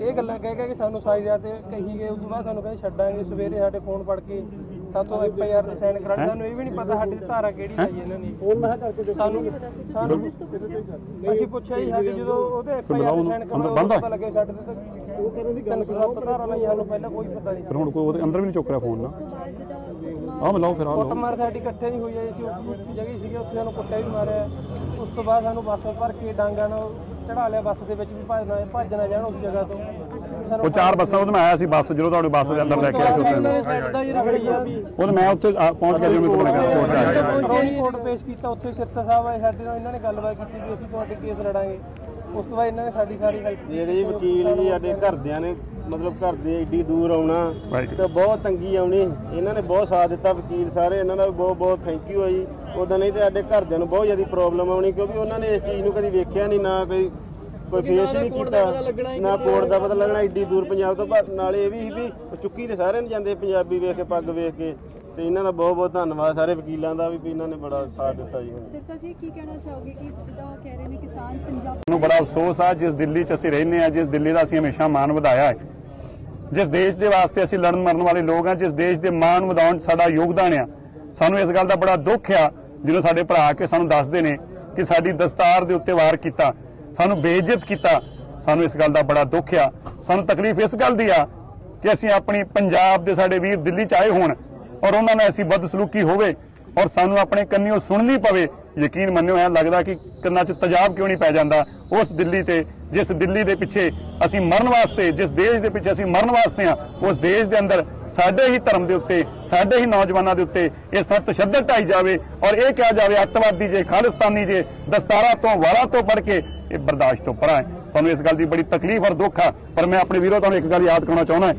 ਇਹ ਗੱਲਾਂ ਕਹਿ ਕਹਿ ਕੇ ਸਾਨੂੰ ਸਾਰੀ ਰਾਤ ਕਹੀ ਗਏ ਉਦੋਂ ਬਾਅਦ ਸਾਨੂੰ ਕਹਿੰਦੇ ਛੱਡਾਂਗੇ ਸਵੇਰੇ ਸਾਡੇ ਫੋਨ ਪੜ ਕੇ ਸਾਤੋਂ ਐਫ ਆਈ ਆਰ ਤੇ ਸਾਈਨ ਕਰਾ ਸਾਨੂੰ ਇਹ ਵੀ ਨਹੀਂ ਪਤਾ ਸਾਡੀ ਧਾਰਾ ਕਿਹੜੀ ਲਾਈ ਇਹਨਾਂ ਨੇ। ਫੋਨ ਮੈਂ ਕਰਕੇ ਸਾਨੂੰ ਸਾਨੂੰ ਅਸੀਂ ਪੁੱਛਿਆ ਜੀ ਸਾਡੇ ਜਦੋਂ ਉਹਦੇ ਐਫ ਆਈ ਆਰ ਤੇ ਸਾਈਨ ਕਰਾਉਣਾ ਪਤਾ ਲੱਗਿਆ ਸਾਡੇ ਤੇ ਤਾਂ ਉਹ ਕਹਿੰਦੇ 307 ਧਾਰਾ ਲਈ ਸਾਨੂੰ ਪਹਿਲਾਂ ਕੋਈ ਪਤਾ ਨਹੀਂ ਫਿਰ ਹੁਣ ਕੋਈ ਉਹਦੇ ਅੰਦਰ ਵੀ ਨਹੀਂ ਚੁੱਕ ਰਿਹਾ ਫੋਨ ਨਾ। ਆਹ ਮਿਲਾਓ ਫਿਰ ਆਹ ਕੁੱਟ ਲਓ ਮਾਰ ਸਾਡੀ ਇਕੱਠੇ ਨਹੀਂ ਹੋਈ ਆਈ ਸੀ ਉਹ ਇੱਕ ਜਗ੍ਹਾ ਹੀ ਸੀਗੇ ਉੱਥੇ ਸਾਨੂੰ ਕੁੱਟਿਆ ਵੀ ਮਾਰਿਆ। ਉਸ ਤੋਂ ਬਾਅਦ ਸਾਨੂੰ ਬੱਸ ਭਰ ਕੇ ਡਾਂਗਾ ਨਾਲ ਚੜਾ ਲਿਆ ਬੱਸ ਦੇ ਵਿੱਚ ਵੀ ਭੱਜਣਾ ਭੱਜਣਾ ਜਾਣ ਉਸ ਜਗ੍ਹਾ ਤੋਂ। ਸਾਨੂੰ ਉਹ ਚਾਰ ਬੱਸਾਂ ਉਹਦੇ ਮੈਂ ਆਇਆ ਸੀ ਬੱਸ ਜਦੋਂ ਤੁਹਾਡੀ ਬੱਸ ਦੇ ਅੰਦਰ ਲੈ ਕੇ ਆਇਆ ਸੀ ਉੱਥੇ। ਸਾਈਡ ਦਾ ਹੀ ਉਹ ਮੈਂ ਉੱਥੇ ਆ, ਪਹੁੰਚ ਗਿਆ ਜਿਵੇਂ ਤੁਹਾਨੂੰ ਕਹਿੰਦਾ ਕੋਰਟ ਆਇਆ। ਕਰੋਨੀ ਕੋਰਟ ਪੇਸ਼ ਕੀਤਾ ਉੱਥੇ ਸਿਰਸਾ ਸਾਹਿਬ ਆਏ ਸਾਡੇ ਨਾਲ ਇਹਨਾਂ ਨੇ ਗੱਲਬਾਤ ਕੀਤੀ ਵੀ ਅਸੀਂ ਤੁਹਾਡੇ ਕੇਸ ਲੜਾਂਗੇ। ਉਸ ਤੋਂ ਬਾਅਦ ਇਹਨਾਂ ਨੇ ਸਾਡੀ ਸਾਰੀ ਹੈਲਪ ਜਿਹੜੇ ਵਕੀਲ ਜੀ ਸਾਡੇ ਘਰਦਿਆਂ ਨੇ ਮਤਲਬ ਘਰ ਦੇ ਏਡੀ ਦੂਰ ਆਉਣਾ ਵਾਹਿਗੁਰੂ। ਤੇ ਬਹੁਤ ਤੰਗੀ ਆਉਣੀ। ਇਹਨਾਂ ਨੇ ਬਹੁਤ ਸਾਥ ਦਿੱਤਾ ਵਕੀਲ ਸਾਰੇ ਇਹਨਾਂ ਦਾ ਵੀ ਬਹੁਤ ਬਹੁਤ ਥੈਂਕ ਯੂ ਹੈ ਜੀ। ਉਦਾਂ ਨਹੀਂ ਤੇ ਸਾਡੇ ਘਰਦਿਆਂ ਨੂੰ ਬਹੁਤ ਜ਼ਿਆਦਾ ਪ੍ਰੋਬਲਮ ਆਉਣੀ ਕਿਉਂਕਿ ਉਹਨਾਂ ਨੇ ਇਸ ਚੀਜ਼ ਨੂੰ ਕਦੀ ਵੇਖਿਆ ਨਹੀਂ ਨਾ ਕੋਈ ਕੋਈ ਫੇਸ ਨਹੀਂ ਕੀਤਾ ਨਾ ਕੋਰਟ ਦਾ ਪਤਾ ਲੱਗਣਾ ਏਡੀ ਦੂਰ ਪੰਜਾਬ ਤੋਂ ਪਰ ਨਾਲੇ ਇਹ ਵੀ ਸੀ ਵੀ ਚੁੱਕੀ ਤੇ ਸਾਰੇ ਨੂੰ ਜਾਂਦੇ ਪੰਜਾਬੀ ਵੇਖ ਕੇ ਪੱਗ ਵੇਖ ਕੇ। ਤੇ ਇਹਨਾਂ ਦਾ ਬਹੁਤ ਬਹੁਤ ਧੰਨਵਾਦ ਸਾਰੇ ਵਕੀਲਾਂ ਦਾ ਵੀ ਵੀ ਇਹਨਾਂ ਨੇ ਬੜਾ ਸਾਥ ਦਿੱਤਾ ਜੀ ਸਿਰਸਾ ਜੀ ਕੀ ਕਹਿਣਾ ਚਾਹੋਗੇ ਕਿ ਜਿੱਦਾਂ ਉਹ ਕਹਿ ਰਹੇ ਨੇ ਕਿਸਾਨ ਪੰਜਾਬ ਨੂੰ ਬੜਾ ਅਫਸੋਸ ਆ ਜਿਸ ਦਿੱਲੀ 'ਚ ਅਸੀਂ ਰਹਿੰਦੇ ਆ ਜਿਸ ਦਿੱਲੀ ਦਾ ਅਸੀਂ ਹਮੇਸ਼ਾ ਮਾਣ ਵਧਾਇਆ ਹੈ। ਜਿਸ ਦੇਸ਼ ਦੇ ਵਾਸਤੇ ਅਸੀਂ ਲੜਨ ਮਰਨ ਵਾਲੇ ਲੋਕ ਆ ਜਿਸ ਦੇਸ਼ ਦੇ ਮਾਣ ਵਧਾਉਣ 'ਚ ਸਾਡਾ ਯੋਗਦਾਨ ਆ। ਸਾਨੂੰ ਇਸ ਗੱਲ ਦਾ ਬੜਾ ਦੁੱਖ ਆ ਜਦੋਂ ਸਾਡੇ ਭਰਾ ਆ ਕੇ ਸਾਨੂੰ ਦੱਸਦੇ ਨੇ ਕਿ ਸਾਡੀ ਦਸਤਾਰ ਦੇ ਉੱਤੇ ਵਾਰ ਕੀਤਾ, ਸਾਨੂੰ ਬੇਇੱਜ਼ਤ ਕੀਤਾ, ਸਾਨੂੰ ਇਸ ਗੱਲ ਦਾ ਬੜਾ ਦੁੱਖ ਆ। ਸਾਨੂੰ ਤਕਲੀਫ ਇਸ ਗੱਲ ਦੀ ਆ ਕਿ ਅਸੀਂ ਆਪਣੀ ਪੰਜਾਬ ਦੇ ਸਾਡੇ ਵੀਰ ਦਿੱਲੀ 'ਚ ਆਏ ਹੋਣ ਔਰ ਉਹਨਾਂ ਨਾਲ ਅਸੀਂ ਬਦਸਲੂਕੀ ਹੋਵੇ ਔਰ ਸਾਨੂੰ ਆਪਣੇ ਕੰਨਿਓ ਸੁਣਨੀ ਪਵੇ। ਯਕੀਨ ਮੰਨਿਓ, ਐ ਲੱਗਦਾ ਕਿ ਕੰਨਾਂ 'ਚ ਤਜਾਬ ਕਿਉਂ ਨਹੀਂ ਪੈ ਜਾਂਦਾ? ਉਸ ਦਿੱਲੀ ਤੇ ਜਿਸ ਦਿੱਲੀ ਦੇ ਪਿੱਛੇ ਅਸੀਂ ਮਰਨ ਵਾਸਤੇ, ਜਿਸ ਦੇਸ਼ ਦੇ ਪਿੱਛੇ ਅਸੀਂ ਮਰਨ ਵਾਸਤੇ ਆ ਉਸ ਦੇਸ਼ ਦੇ ਅੰਦਰ ਸਾਡੇ ਹੀ ਧਰਮ ਦੇ ਉੱਤੇ, ਸਾਡੇ ਹੀ ਨੌਜਵਾਨਾਂ ਦੇ ਉੱਤੇ ਇਸ ਤਰ੍ਹਾਂ ਤਸ਼ੱਦਦ ਢਾਈ ਜਾਵੇ ਔਰ ਇਹ ਕਿਹਾ ਜਾਵੇ, ਅੱਤਵਾਦੀ ਜੇ, ਖਾਲਿਸਤਾਨੀ ਜੇ, ਦਸਤਾਰਾ ਤੋਂ, ਵਾਲਾ ਤੋਂ ਪੜ ਕੇ ਇਹ ਬਰਦਾਸ਼ਤ ਤੋਂ ਪਰਾਂ ਹੈ। ਸਾਨੂੰ ਇਸ ਗੱਲ ਦੀ ਬੜੀ ਤਕਲੀਫ ਔਰ ਦੁੱਖ ਆ, ਪਰ ਮੈਂ ਆਪਣੇ ਵੀਰੋ ਤੁਹਾਨੂੰ ਇੱਕ ਗੱਲ ਯਾਦ ਕਰਾਉਣਾ ਚਾਹੁੰਦਾ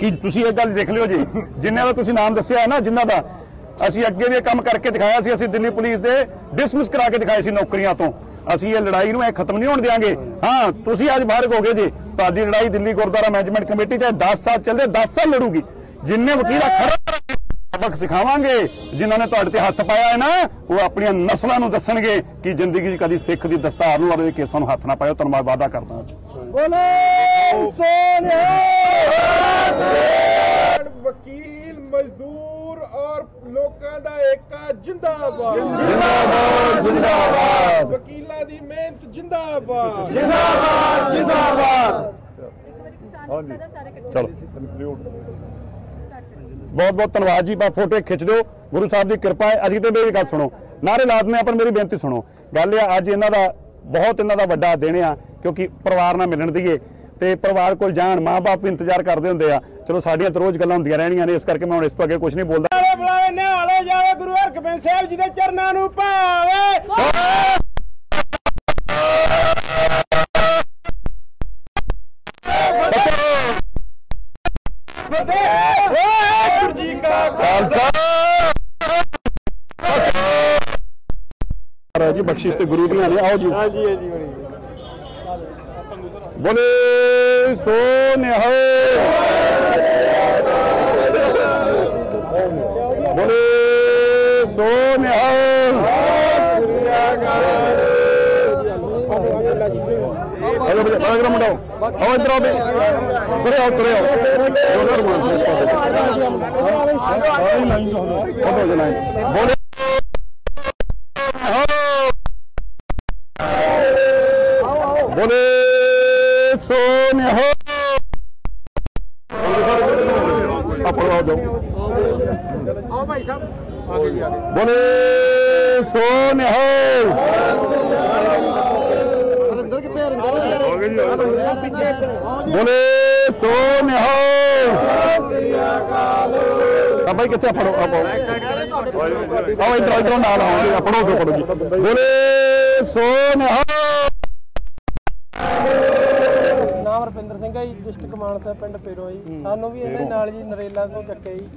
ਕਿ ਤੁਸੀਂ ਇਹ ਗੱਲ ਦੇਖ ਲਿਓ ਜੀ, ਜਿਨ੍ਹਾਂ ਦਾ ਤੁਸੀਂ ਨਾਮ ਦੱਸਿਆ ਹੈ ਨਾ, ਜਿਨ੍ਹਾਂ ਦਾ ਅਸੀਂ ਅੱਗੇ ਵੀ ਇਹ ਕੰਮ ਕਰਕੇ ਦਿਖਾਇਆ ਸੀ, ਅਸੀਂ ਦਿੱਲੀ ਪੁਲਿਸ ਦੇ ਡਿਸਮਿਸ ਕਰਾ ਕੇ ਦਿਖਾਏ ਸੀ ਨੌਕਰੀਆਂ ਤੋਂ। ਅਸੀਂ ਇਹ ਲੜਾਈ ਨੂੰ ਇਹ ਖਤਮ ਨਹੀਂ ਹੋਣ ਦੇਵਾਂਗੇ ਹਾਂ ਤੁਸੀਂ ਅੱਜ ਬਾਹਰ ਹੋ ਗਏ ਜੀ। ਤੁਹਾਡੀ ਲੜਾਈ ਦਿੱਲੀ ਗੁਰਦੁਆਰਾ ਮੈਨੇਜਮੈਂਟ ਕਮੇਟੀ ਚਾਹੇ 10 ਸਾਲ ਚੱਲੇ 10 ਸਾਲ ਲੜੂਗੀ। ਜਿੰਨੇ ਵਕੀਲ ਆ ਖੜਾ ਸਬਕ ਸਿਖਾਵਾਂਗੇ। ਜਿਨ੍ਹਾਂ ਨੇ ਤੁਹਾਡੇ ਤੇ ਹੱਥ ਪਾਇਆ ਹੈ ਨਾ ਉਹ ਆਪਣੀਆਂ ਨਸਲਾਂ ਨੂੰ ਦੱਸਣਗੇ ਕਿ ਜ਼ਿੰਦਗੀ 'ਚ ਕਦੀ ਸਿੱਖ ਦੀ ਦਸਤਾਰ ਨੂੰ ਔਰ ਕੇਸਾਂ ਨੂੰ ਹੱਥ ਨਾ ਪਾਇਓ। ਤੁਹਾਨੂੰ ਮੈਂ ਵਾਅਦਾ ਕਰਦਾ ਵਕੀਲ ਮਜ਼ਦੂਰ ਔਰ ਲੋਕਾਂ ਦਾ ਏਕਾ ਜਿੰਦਾਬਾਦ। ਜਿੰਦਾਬਾਦ ਜਿੰਦਾਬਾਦ। ਵਕੀਲਾਂ ਦੀ ਮਿਹਨਤ ਜਿੰਦਾਬਾਦ। ਜਿੰਦਾਬਾਦ ਜਿੰਦਾਬਾਦ। ਬਹੁਤ ਬਹੁਤ ਧੰਨਵਾਦ ਜੀ। ਬਾ ਫੋਟੋ ਖਿੱਚ ਦਿਓ। ਗੁਰੂ ਸਾਹਿਬ ਦੀ ਕਿਰਪਾ ਹੈ। ਅੱਜ ਤੇ ਮੇਰੀ ਗੱਲ ਸੁਣੋ। ਨਾਰੇ ਲਾਦਨੇ ਆ ਪਰ ਮੇਰੀ ਬੇਨਤੀ ਸੁਣੋ। ਗੱਲ ਇਹ ਆ ਅੱਜ ਇਹਨਾਂ ਦਾ ਬਹੁਤ ਇਹਨਾਂ ਦਾ ਵੱਡਾ ਦਿਨ ਆ ਕਿਉਂਕਿ ਪਰਿਵਾਰ ਨਾਲ ਮਿਲਣ ਦੀਏ ਤੇ ਪਰਿਵਾਰ ਕੋਲ ਜਾਣ ਮਾਪੇ ਵੀ ਇੰਤਜ਼ਾਰ ਕਰਦੇ ਹੁੰਦੇ ਆ। ਚਲੋ ਸਾਡੀਆਂ ਤਾਂ ਰੋਜ਼ ਗੱਲਾਂ ਹੁੰਦੀਆਂ ਰਹਿਣੀਆਂ ਨੇ ਇਸ ਕਰਕੇ ਮੈਂ ਹੁਣ ਇਸ ਤੋਂ ਅੱਗੇ ਕੁਝ ਨਹੀਂ ਬੋਲਦਾ। ਬੁਲਾਵੇ ਨਿਹਾਲੇ ਜਾਵੇ ਗੁਰੂ ਹਰਗੋਬਿੰਦ ਸਾਹਿਬ ਜੀ ਦੇ ਚਰਨਾਂ ਨੂੰ ਭਾਵੇ। ਜੀ ਬਖਸ਼ਿਸ਼ ਤੇ ਗੁਰੂ ਦੀਆਂ ਨੇ। ਆਓ ਜੀ। ਹਾਂਜੀ ਹਾਂਜੀ ਬੜੀ। ਬੋਲੇ ਸੋ ਨਿਹਾਲ ਬੋਲੇ ਸੋ ਨਿਹਾਲ ਸ੍ਰੀ ਅਕਾਲ ਆਜੋ ਬਜਾ ਬਾਗਰਾ ਮੁੰਡਾ ਆਓ ਇਧਰ ਆਓ ਤੁਰੇ ਆਓ ਤੁਰੇ ਆਓ। ਦੋਨੋਂ ਰਮਾਨ ਫੋਟੋ ਜਨਾਈ ਬੋਲੇ ਬੋਲੇ। ਆਓ ਹੋ। ਰਿੰਦਰ ਕਿੱਥੇ ਰਿੰਦਰ ਪਿੱਛੇ ਬੋਲੇ ਸੋਨੇ ਹੋ। ਆ ਭਾਈ ਕਿੱਥੇ ਫੜੋ ਆਪੋ ਆਓ ਇਧਰ ਇਧਰ ਨਾਲ ਆਉਂਦੇ ਆ ਪੜੋ ਪੜੋ ਜੀ। ਬੋਲੇ ਸੋਨੇ ਹੋ। ਨਾਮ ਰਪਿੰਦਰ ਸਿੰਘ ਹੈ ਜੀ ਡਿਸਟ੍ਰਿਕਟ ਮਾਨਸਾ ਪਿੰਡ ਪੇਰੋ ਜੀ। ਸਾਨੂੰ ਵੀ ਇਹਨਾਂ ਦੇ ਨਾਲ ਜੀ ਨਰੇਲਾ ਤੋਂ ਚੱਕਿਆ ਜੀ।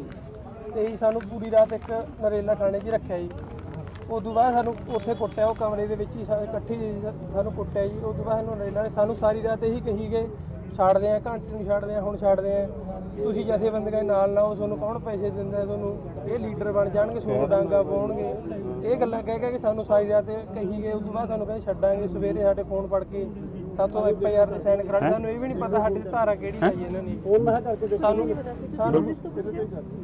ਤੇ ਜੀ ਸਾਨੂੰ ਪੂਰੀ ਰਾਤ ਇੱਕ ਨਰੇਲਾ ਥਾਣੇ 'ਚ ਰੱਖਿਆ ਜੀ। ਉਦੋਂ ਬਾਅਦ ਸਾਨੂੰ ਉੱਥੇ ਕੁੱਟਿਆ, ਉਹ ਕਮਰੇ ਦੇ ਵਿੱਚ ਹੀ ਸਾ- ਇਕੱਠੀ ਜੀ ਸਾਨੂੰ ਕੁੱਟਿਆ ਜੀ। ਉਦੋਂ ਬਾਅਦ ਸਾਨੂੰ ਨਰੇਲਾ ਨੇ, ਸਾਨੂੰ ਸਾਰੀ ਰਾਤ ਇਹੀ ਕਹੀ ਗਏ ਛੱਡਦੇ ਆ ਘੰਟੇ ਨੂੰ ਛੱਡਦੇ ਆ ਹੁਣ ਛੱਡਦੇ ਆ ਤੁਸੀਂ ਜਥੇ ਬੰਦਿਆਂ ਨਾਲ ਲਾਓ, ਤੁਹਾਨੂੰ ਕੌਣ ਪੈਸੇ ਦਿੰਦਾ, ਤੁਹਾਨੂੰ ਇਹ ਲੀਡਰ ਬਣ ਜਾਣਗੇ ਤੁਹਾਨੂੰ ਡਾਂਗਾ ਪਾਉਣਗੇ। ਇਹ ਗੱਲਾਂ ਕਹਿ ਕਹਿ ਕੇ ਸਾਨੂੰ ਸਾਰੀ ਰਾਤ ਕਹੀ ਗਏ। ਉਦੋਂ ਬਾਅਦ ਸਾਨੂੰ ਕਹਿੰਦੇ, ਛੱਡਾਂਗੇ, ਸਵੇਰੇ ਸਾਡੇ ਫੋਨ ਪੜ ਕੇ ਸਾਤੋਂ ਐਫ ਆਈ ਆਰ ਤੇ ਸਾਈਨ ਕਰਾ ਸਾਨੂੰ ਇਹ ਵੀ ਨਹੀਂ ਪਤਾ ਸਾਡੀ ਧਾਰਾ ਕਿਹੜੀ ਲਾਈ ਇਹਨਾਂ ਨੇ ਸਾਨੂੰ ਸਾਨੂੰ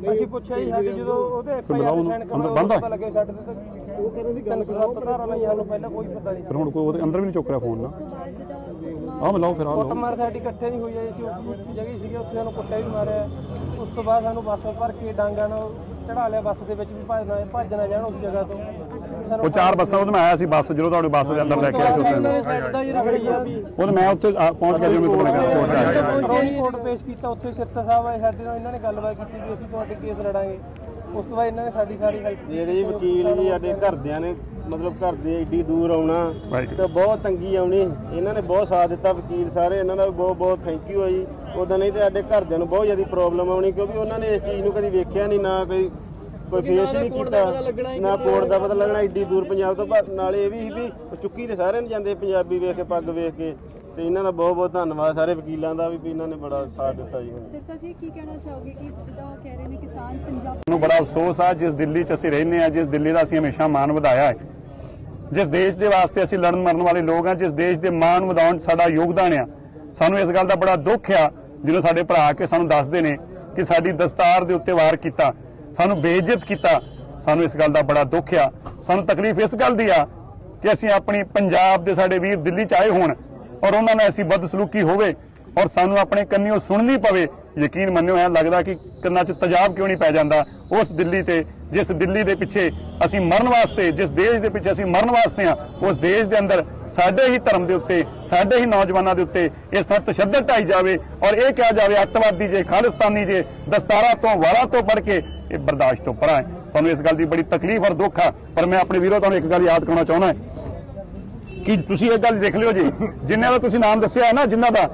ਅਸੀਂ ਪੁੱਛਿਆ ਜੀ ਸਾਡੇ ਜਦੋਂ ਉਹਦੇ ਐਫ ਆਈ ਆਰ ਤੇ ਸਾਈਨ ਕਰਾਉਣ ਬੰਦ ਆ? ਪਤਾ ਲੱਗਿਆ ਸਾਡੇ ਤੇ ਤਾਂ ਉਹ ਕਹਿੰਦੇ ਸੀ 307 ਧਾਰਾ ਲਈ ਸਾਨੂੰ ਪਹਿਲਾਂ ਕੋਈ ਪਤਾ ਨਹੀਂ। ਫਿਰ ਹੁਣ ਕੋਈ ਉਹਦੇ ਅੰਦਰ ਵੀ ਨਹੀਂ ਚੁੱਕ ਰਿਹਾ ਫੋਨ ਨਾ। ਆਹ ਮਿਲਾਓ ਫਿਰ ਆਹ ਕੁੱਟ ਲਓ ਮਾਰ ਸਾਡੀ ਇਕੱਠੇ ਨਹੀਂ ਹੋਈ ਆਈ ਸੀ ਉਹ ਜਗ੍ਹਾ ਹੀ ਸੀਗੇ ਉੱਥੇ ਸਾਨੂੰ ਕੁੱਟਿਆ ਵੀ ਮਾਰਿਆ। ਉਸ ਤੋਂ ਬਾਅਦ ਸਾਨੂੰ ਬੱਸ ਭਰ ਕੇ ਡਾਂਗਾ ਨਾਲ ਚੜਾ ਲਿਆ ਬੱਸ ਦੇ ਵਿੱਚ ਵੀ ਭੱਜਣਾ ਭੱਜਣਾ ਜਾਣ ਉਸ ਜਗ੍ਹਾ ਤੋਂ। ਉਹ ਚਾਰ ਬੱਸਾਂ ਉਹਦੇ ਮੈਂ ਆਇਆ ਸੀ ਬੱਸ ਜਦੋਂ ਤੁਹਾਡੀ ਬੱਸ ਦੇ ਅੰਦਰ ਲੈ ਕੇ ਆਏ ਸੀ ਉੱਥੇ। ਹੀ ਉਹਦੇ ਮੈਂ ਉੱਥੇ ਪਹੁੰਚ ਗਿਆ ਜਦੋਂ ਮੈਂ ਕੋਰਟ ਆਇਆ। ਕੋਰਟ ਪੇਸ਼ ਕੀਤਾ ਉੱਥੇ ਸਿਰਸਾ ਸਾਹਿਬ ਆਏ ਸਾਡੇ ਨਾਲ ਇਹਨਾਂ ਨੇ ਗੱਲਬਾਤ ਕੀਤੀ ਵੀ ਅਸੀਂ ਤੁਹਾਡੇ ਕੇਸ ਲੜਾਂਗੇ। ਉਸ ਤੋਂ ਬਾਅਦ ਇਹਨਾਂ ਨੇ ਸਾਡੀ ਸਾਰੀ ਹੈਲਪ ਜਿਹੜੇ ਵਕੀਲ ਜੀ ਸਾਡੇ ਘਰਦਿਆਂ ਨੇ ਮਤਲਬ ਘਰ ਦੇ ਏਡੀ ਦੂਰ ਆਉਣਾ। ਤੇ ਬਹੁਤ ਤੰਗੀ ਆਉਣੀ। ਇਹਨਾਂ ਨੇ ਬਹੁਤ ਸਾਥ ਦਿੱਤਾ ਵਕੀਲ ਸਾਰੇ। ਇਹਨਾਂ ਦਾ ਵੀ ਬਹੁਤ ਬਹੁਤ ਥੈਂਕ ਯੂ ਹੈ ਜੀ। ਉਦਾਂ ਨਹੀਂ ਤੇ ਸਾਡੇ ਘਰਦਿਆਂ ਨੂੰ ਬਹੁਤ ਜ਼ਿਆਦਾ ਪ੍ਰੋਬਲਮ ਆਉਣੀ ਕਿਉਂਕਿ ਉਹਨਾਂ ਨੇ ਇਸ ਚੀਜ਼ ਨੂੰ ਕਦੀ ਵੇਖਿਆ ਨਹੀਂ ਨਾ ਕੋਈ ਕੋਈ ਫੇਸ ਨਹੀਂ ਕੀਤਾ ਨਾ ਕੋਰਟ ਦਾ ਪਤਾ ਲੱਗਣਾ ਏਡੀ ਦੂਰ ਪੰਜਾਬ ਤੋਂ। ਪਰ ਨਾਲੇ ਇਹ ਵੀ ਸੀ ਵੀ ਚੁੱਕੀ ਤੇ ਸਾਰੇ ਨੂੰ ਜਾਂਦੇ ਪੰਜਾਬੀ ਵੇਖ ਕੇ ਪੱਗ ਵੇਖ ਕੇ। ਤੇ ਇਹਨਾਂ ਦਾ ਬਹੁਤ ਬਹੁਤ ਧੰਨਵਾਦ ਸਾਰੇ ਵਕੀਲਾਂ ਦਾ ਵੀ ਵੀ ਇਹਨਾਂ ਨੇ ਬੜਾ ਸਾਥ ਦਿੱਤਾ ਜੀ। ਸਿਰਸਾ ਜੀ ਕੀ ਕਹਿਣਾ ਚਾਹੋਗੇ ਕਿ ਜਿੱਦਾਂ ਉਹ ਕਹਿ ਰਹੇ ਨੇ ਕਿਸਾਨ ਪੰਜਾਬ ਨੂੰ ਬੜਾ ਅਫਸੋਸ ਆ ਜਿਸ ਦਿੱਲੀ 'ਚ ਅਸੀਂ ਰਹਿੰਦੇ ਆ ਜਿਸ ਦਿੱਲੀ ਦਾ ਅਸੀਂ ਹਮੇਸ਼ਾ ਮਾਣ ਵਧਾਇਆ ਹੈ। ਜਿਸ ਦੇਸ਼ ਦੇ ਵਾਸਤੇ ਅਸੀਂ ਲੜਨ ਮਰਨ ਵਾਲੇ ਲੋਕ ਆ ਜਿਸ ਦੇਸ਼ ਦੇ ਮਾਣ ਵਧਾਉਣ 'ਚ ਸਾਡਾ ਯੋਗਦਾਨ ਆ। ਸਾਨੂੰ ਇਸ ਗੱਲ ਦਾ ਬੜਾ ਦੁੱਖ ਆ, ਜਦੋਂ ਸਾਡੇ ਭਰਾ ਆ ਕੇ ਸਾਨੂੰ ਦੱਸਦੇ ਨੇ ਕਿ ਸਾਡੀ ਦਸਤਾਰ ਦੇ ਉੱਤੇ ਵਾਰ ਕੀਤਾ, ਸਾਨੂੰ ਬੇਇੱਜ਼ਤ ਕੀਤਾ, ਸਾਨੂੰ ਇਸ ਗੱਲ ਦਾ ਬੜਾ ਦੁੱਖ ਆ। ਸਾਨੂੰ ਤਕਲੀਫ ਇਸ ਗੱਲ ਦੀ ਆ ਕਿ ਅਸੀਂ ਆਪਣੀ ਪੰਜਾਬ ਦੇ ਸਾਡੇ ਵੀਰ ਦਿੱਲੀ 'ਚ ਆਏ ਹੋਣ ਔਰ ਉਹਨਾਂ ਨਾਲ ਅਸੀਂ ਬਦਸਲੂਕੀ ਹੋਵੇ ਔਰ ਸਾਨੂੰ ਆਪਣੇ ਕੰਨਿਓ ਸੁਣਨੀ ਪਵੇ ਯਕੀਨ ਮੰਨਿਓ, ਐ ਲੱਗਦਾ ਕਿ ਕੰਨਾਂ 'ਚ ਤਜਾਬ ਕਿਉਂ ਨਹੀਂ ਪੈ ਜਾਂਦਾ ਉਸ ਦਿੱਲੀ ਤੇ, ਜਿਸ ਦਿੱਲੀ ਦੇ ਪਿੱਛੇ ਅਸੀਂ ਮਰਨ ਵਾਸਤੇ, ਜਿਸ ਦੇਸ਼ ਦੇ ਪਿੱਛੇ ਅਸੀਂ ਮਰਨ ਵਾਸਤੇ ਆ ਉਸ ਦੇਸ਼ ਦੇ ਅੰਦਰ ਸਾਡੇ ਹੀ ਧਰਮ ਦੇ ਉੱਤੇ, ਸਾਡੇ ਹੀ ਨੌਜਵਾਨਾਂ ਦੇ ਉੱਤੇ ਇਸ ਤਰ੍ਹਾਂ ਤਸ਼ੱਦਦ ਢਾਈ ਜਾਵੇ ਔਰ ਇਹ ਕਿਹਾ ਜਾਵੇ, ਅੱਤਵਾਦੀ ਜੇ, ਖਾਲਿਸਤਾਨੀ ਜੇ, ਦਸਤਾਰਾ ਤੋਂ, ਵਾਲਾ ਤੋਂ ਪੜ ਕੇ ਇਹ ਬਰਦਾਸ਼ਤ ਤੋਂ ਪਰਾਂ ਹੈ। ਸਾਨੂੰ ਇਸ ਗੱਲ ਦੀ ਬੜੀ ਤਕਲੀਫ ਔਰ ਦੁੱਖ ਆ, ਪਰ ਮੈਂ ਆਪਣੇ ਵੀਰੋ ਤੁਹਾਨੂੰ ਇੱਕ ਗੱਲ ਯਾਦ ਕਰਾਉਣਾ ਚਾਹੁੰਦਾ ਕਿ ਤੁਸੀਂ ਇਹ ਗੱਲ ਦੇਖ ਲਿਓ ਜੀ, ਜਿਨ੍ਹਾਂ ਦਾ ਤੁਸੀਂ ਨਾਮ ਦੱਸਿਆ ਹੈ ਨਾ, ਜਿਨ੍ਹਾਂ ਦਾ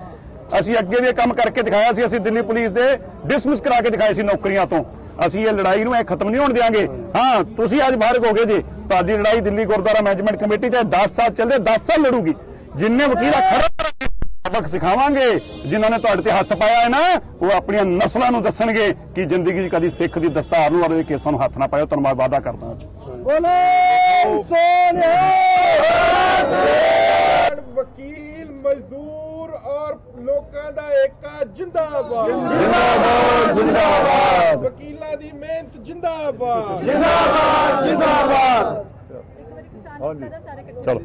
ਅਸੀਂ ਅੱਗੇ ਵੀ ਇਹ ਕੰਮ ਕਰਕੇ ਦਿਖਾਇਆ ਸੀ, ਅਸੀਂ ਦਿੱਲੀ ਪੁਲਿਸ ਦੇ ਡਿਸਮਿਸ ਕਰਾ ਕੇ ਦਿਖਾਏ ਸੀ ਨੌਕਰੀਆਂ ਤੋਂ। ਅਸੀਂ ਇਹ ਲੜਾਈ ਨੂੰ ਇਹ ਖਤਮ ਨਹੀਂ ਹੋਣ ਦੇਵਾਂਗੇ ਹਾਂ, ਤੁਸੀਂ ਅੱਜ ਬਾਹਰ ਹੋਗੇ ਜੀ। ਤੁਹਾਡੀ ਲੜਾਈ ਦਿੱਲੀ ਗੁਰਦੁਆਰਾ ਮੈਨੇਜਮੈਂਟ ਕਮੇਟੀ ਚਾਹੇ 10 ਸਾਲ ਚੱਲਦੇ 10 ਸਾਲ ਲੜੂਗੀ। ਜਿੰਨੇ ਵਕੀਲਾ ਖੜਾ ਸਬਕ ਸਿਖਾਵਾਂਗੇ। ਜਿਨ੍ਹਾਂ ਨੇ ਤੁਹਾਡੇ ਤੇ ਹੱਥ ਪਾਇਆ ਹੈ ਨਾ, ਉਹ ਆਪਣੀਆਂ ਨਸਲਾਂ ਨੂੰ ਦੱਸਣਗੇ ਕਿ ਜ਼ਿੰਦਗੀ 'ਚ ਕਦੀ ਸਿੱਖ ਦੀ ਦਸਤਾਰ ਨੂੰ ਔਰ ਇਹ ਕੇਸਾਂ ਨੂੰ ਹੱਥ ਨਾ ਪਾਇਓ। ਤੁਹਾਨੂੰ ਮੈਂ ਵਾਅਦਾ ਕਰਦਾ ਹਾਂ ਬੋਲੇ, ਸੋਨੇ! ਵਕੀਲ, ਮਜ਼ਦੂਰ ਔਰ ਲੋਕਾਂ ਦਾ ਏਕਾ ਜਿੰਦਾਬਾਦ। ਜਿੰਦਾਬਾਦ ਜਿੰਦਾਬਾਦ। ਵਕੀਲਾਂ ਦੀ ਮਿਹਨਤ ਜਿੰਦਾਬਾਦ। ਜਿੰਦਾਬਾਦ ਜਿੰਦਾਬਾਦ। ਇੱਕ ਵਾਰੀ ਕਿਸਾਨ ਏਕਤਾ ਦਾ ਸਾਰੇ ਇਕੱਠੇ ਚਲੋ।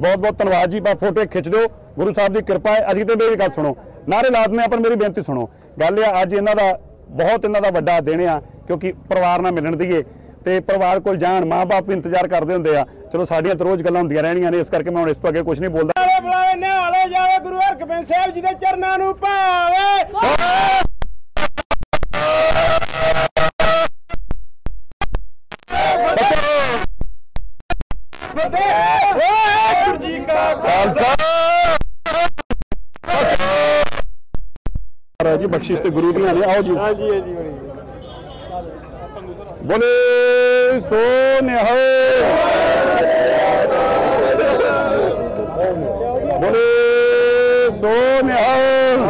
ਬਹੁਤ ਬਹੁਤ ਧੰਨਵਾਦ ਜੀ ਬਾ ਫੋਟੋ ਖਿੱਚ ਦਿਓ। ਗੁਰੂ ਸਾਹਿਬ ਦੀ ਕਿਰਪਾ ਹੈ। ਅਸੀਂ ਤੇ ਮੇਰੀ ਗੱਲ ਸੁਣੋ। ਨਾਰੇ ਲਾਜ਼ਮੀ ਆ ਪਰ ਮੇਰੀ ਬੇਨਤੀ ਸੁਣੋ। ਗੱਲ ਇਹ ਆ, ਅੱਜ ਇਹਨਾਂ ਦਾ ਬਹੁਤ ਇਹਨਾਂ ਦਾ ਵੱਡਾ ਦਿਨ ਆ ਕਿਉਂਕਿ ਪਰਿਵਾਰ ਨਾਲ ਮਿਲਣ ਦੀਏ ਤੇ ਪਰਿਵਾਰ ਕੋਲ ਜਾਣ ਮਾਪੇ ਵੀ ਇੰਤਜ਼ਾਰ ਕਰਦੇ ਹੁੰਦੇ ਆ। ਚਲੋ ਸਾਡੀਆਂ ਤਾਂ ਰੋਜ਼ ਗੱਲਾਂ ਹੁੰਦੀਆਂ ਰਹਿਣੀਆਂ ਨੇ ਇਸ ਕਰਕੇ ਮੈਂ ਹੁਣ ਇਸ ਤੋਂ ਅੱਗੇ ਕੁਝ ਨਹੀਂ ਬੋਲਦਾ। ਬੁਲਾਵੇ ਬੁਲਾਵੇ ਨਿਹਾਲੇ ਜਾਵੇ ਗੁਰੂ ਹਰਗੋਬਿੰਦ ਸਾਹਿਬ ਜੀ ਦੇ ਚਰਨਾਂ ਨੂੰ ਭਾਵੇ। ਜੀ ਬਖਸ਼ਿਸ਼ ਤੇ ਗੁਰੂ ਦੀਆਂ ਨੇ ਆਓ ਜੀ। ਹਾਂਜੀ ਹਾਂਜੀ ਬੜੀ। ਬੋਲੇ ਸੋ ਨਿਹਾਲ ਬੋਲੇ ਸੋ ਨਿਹਾਲ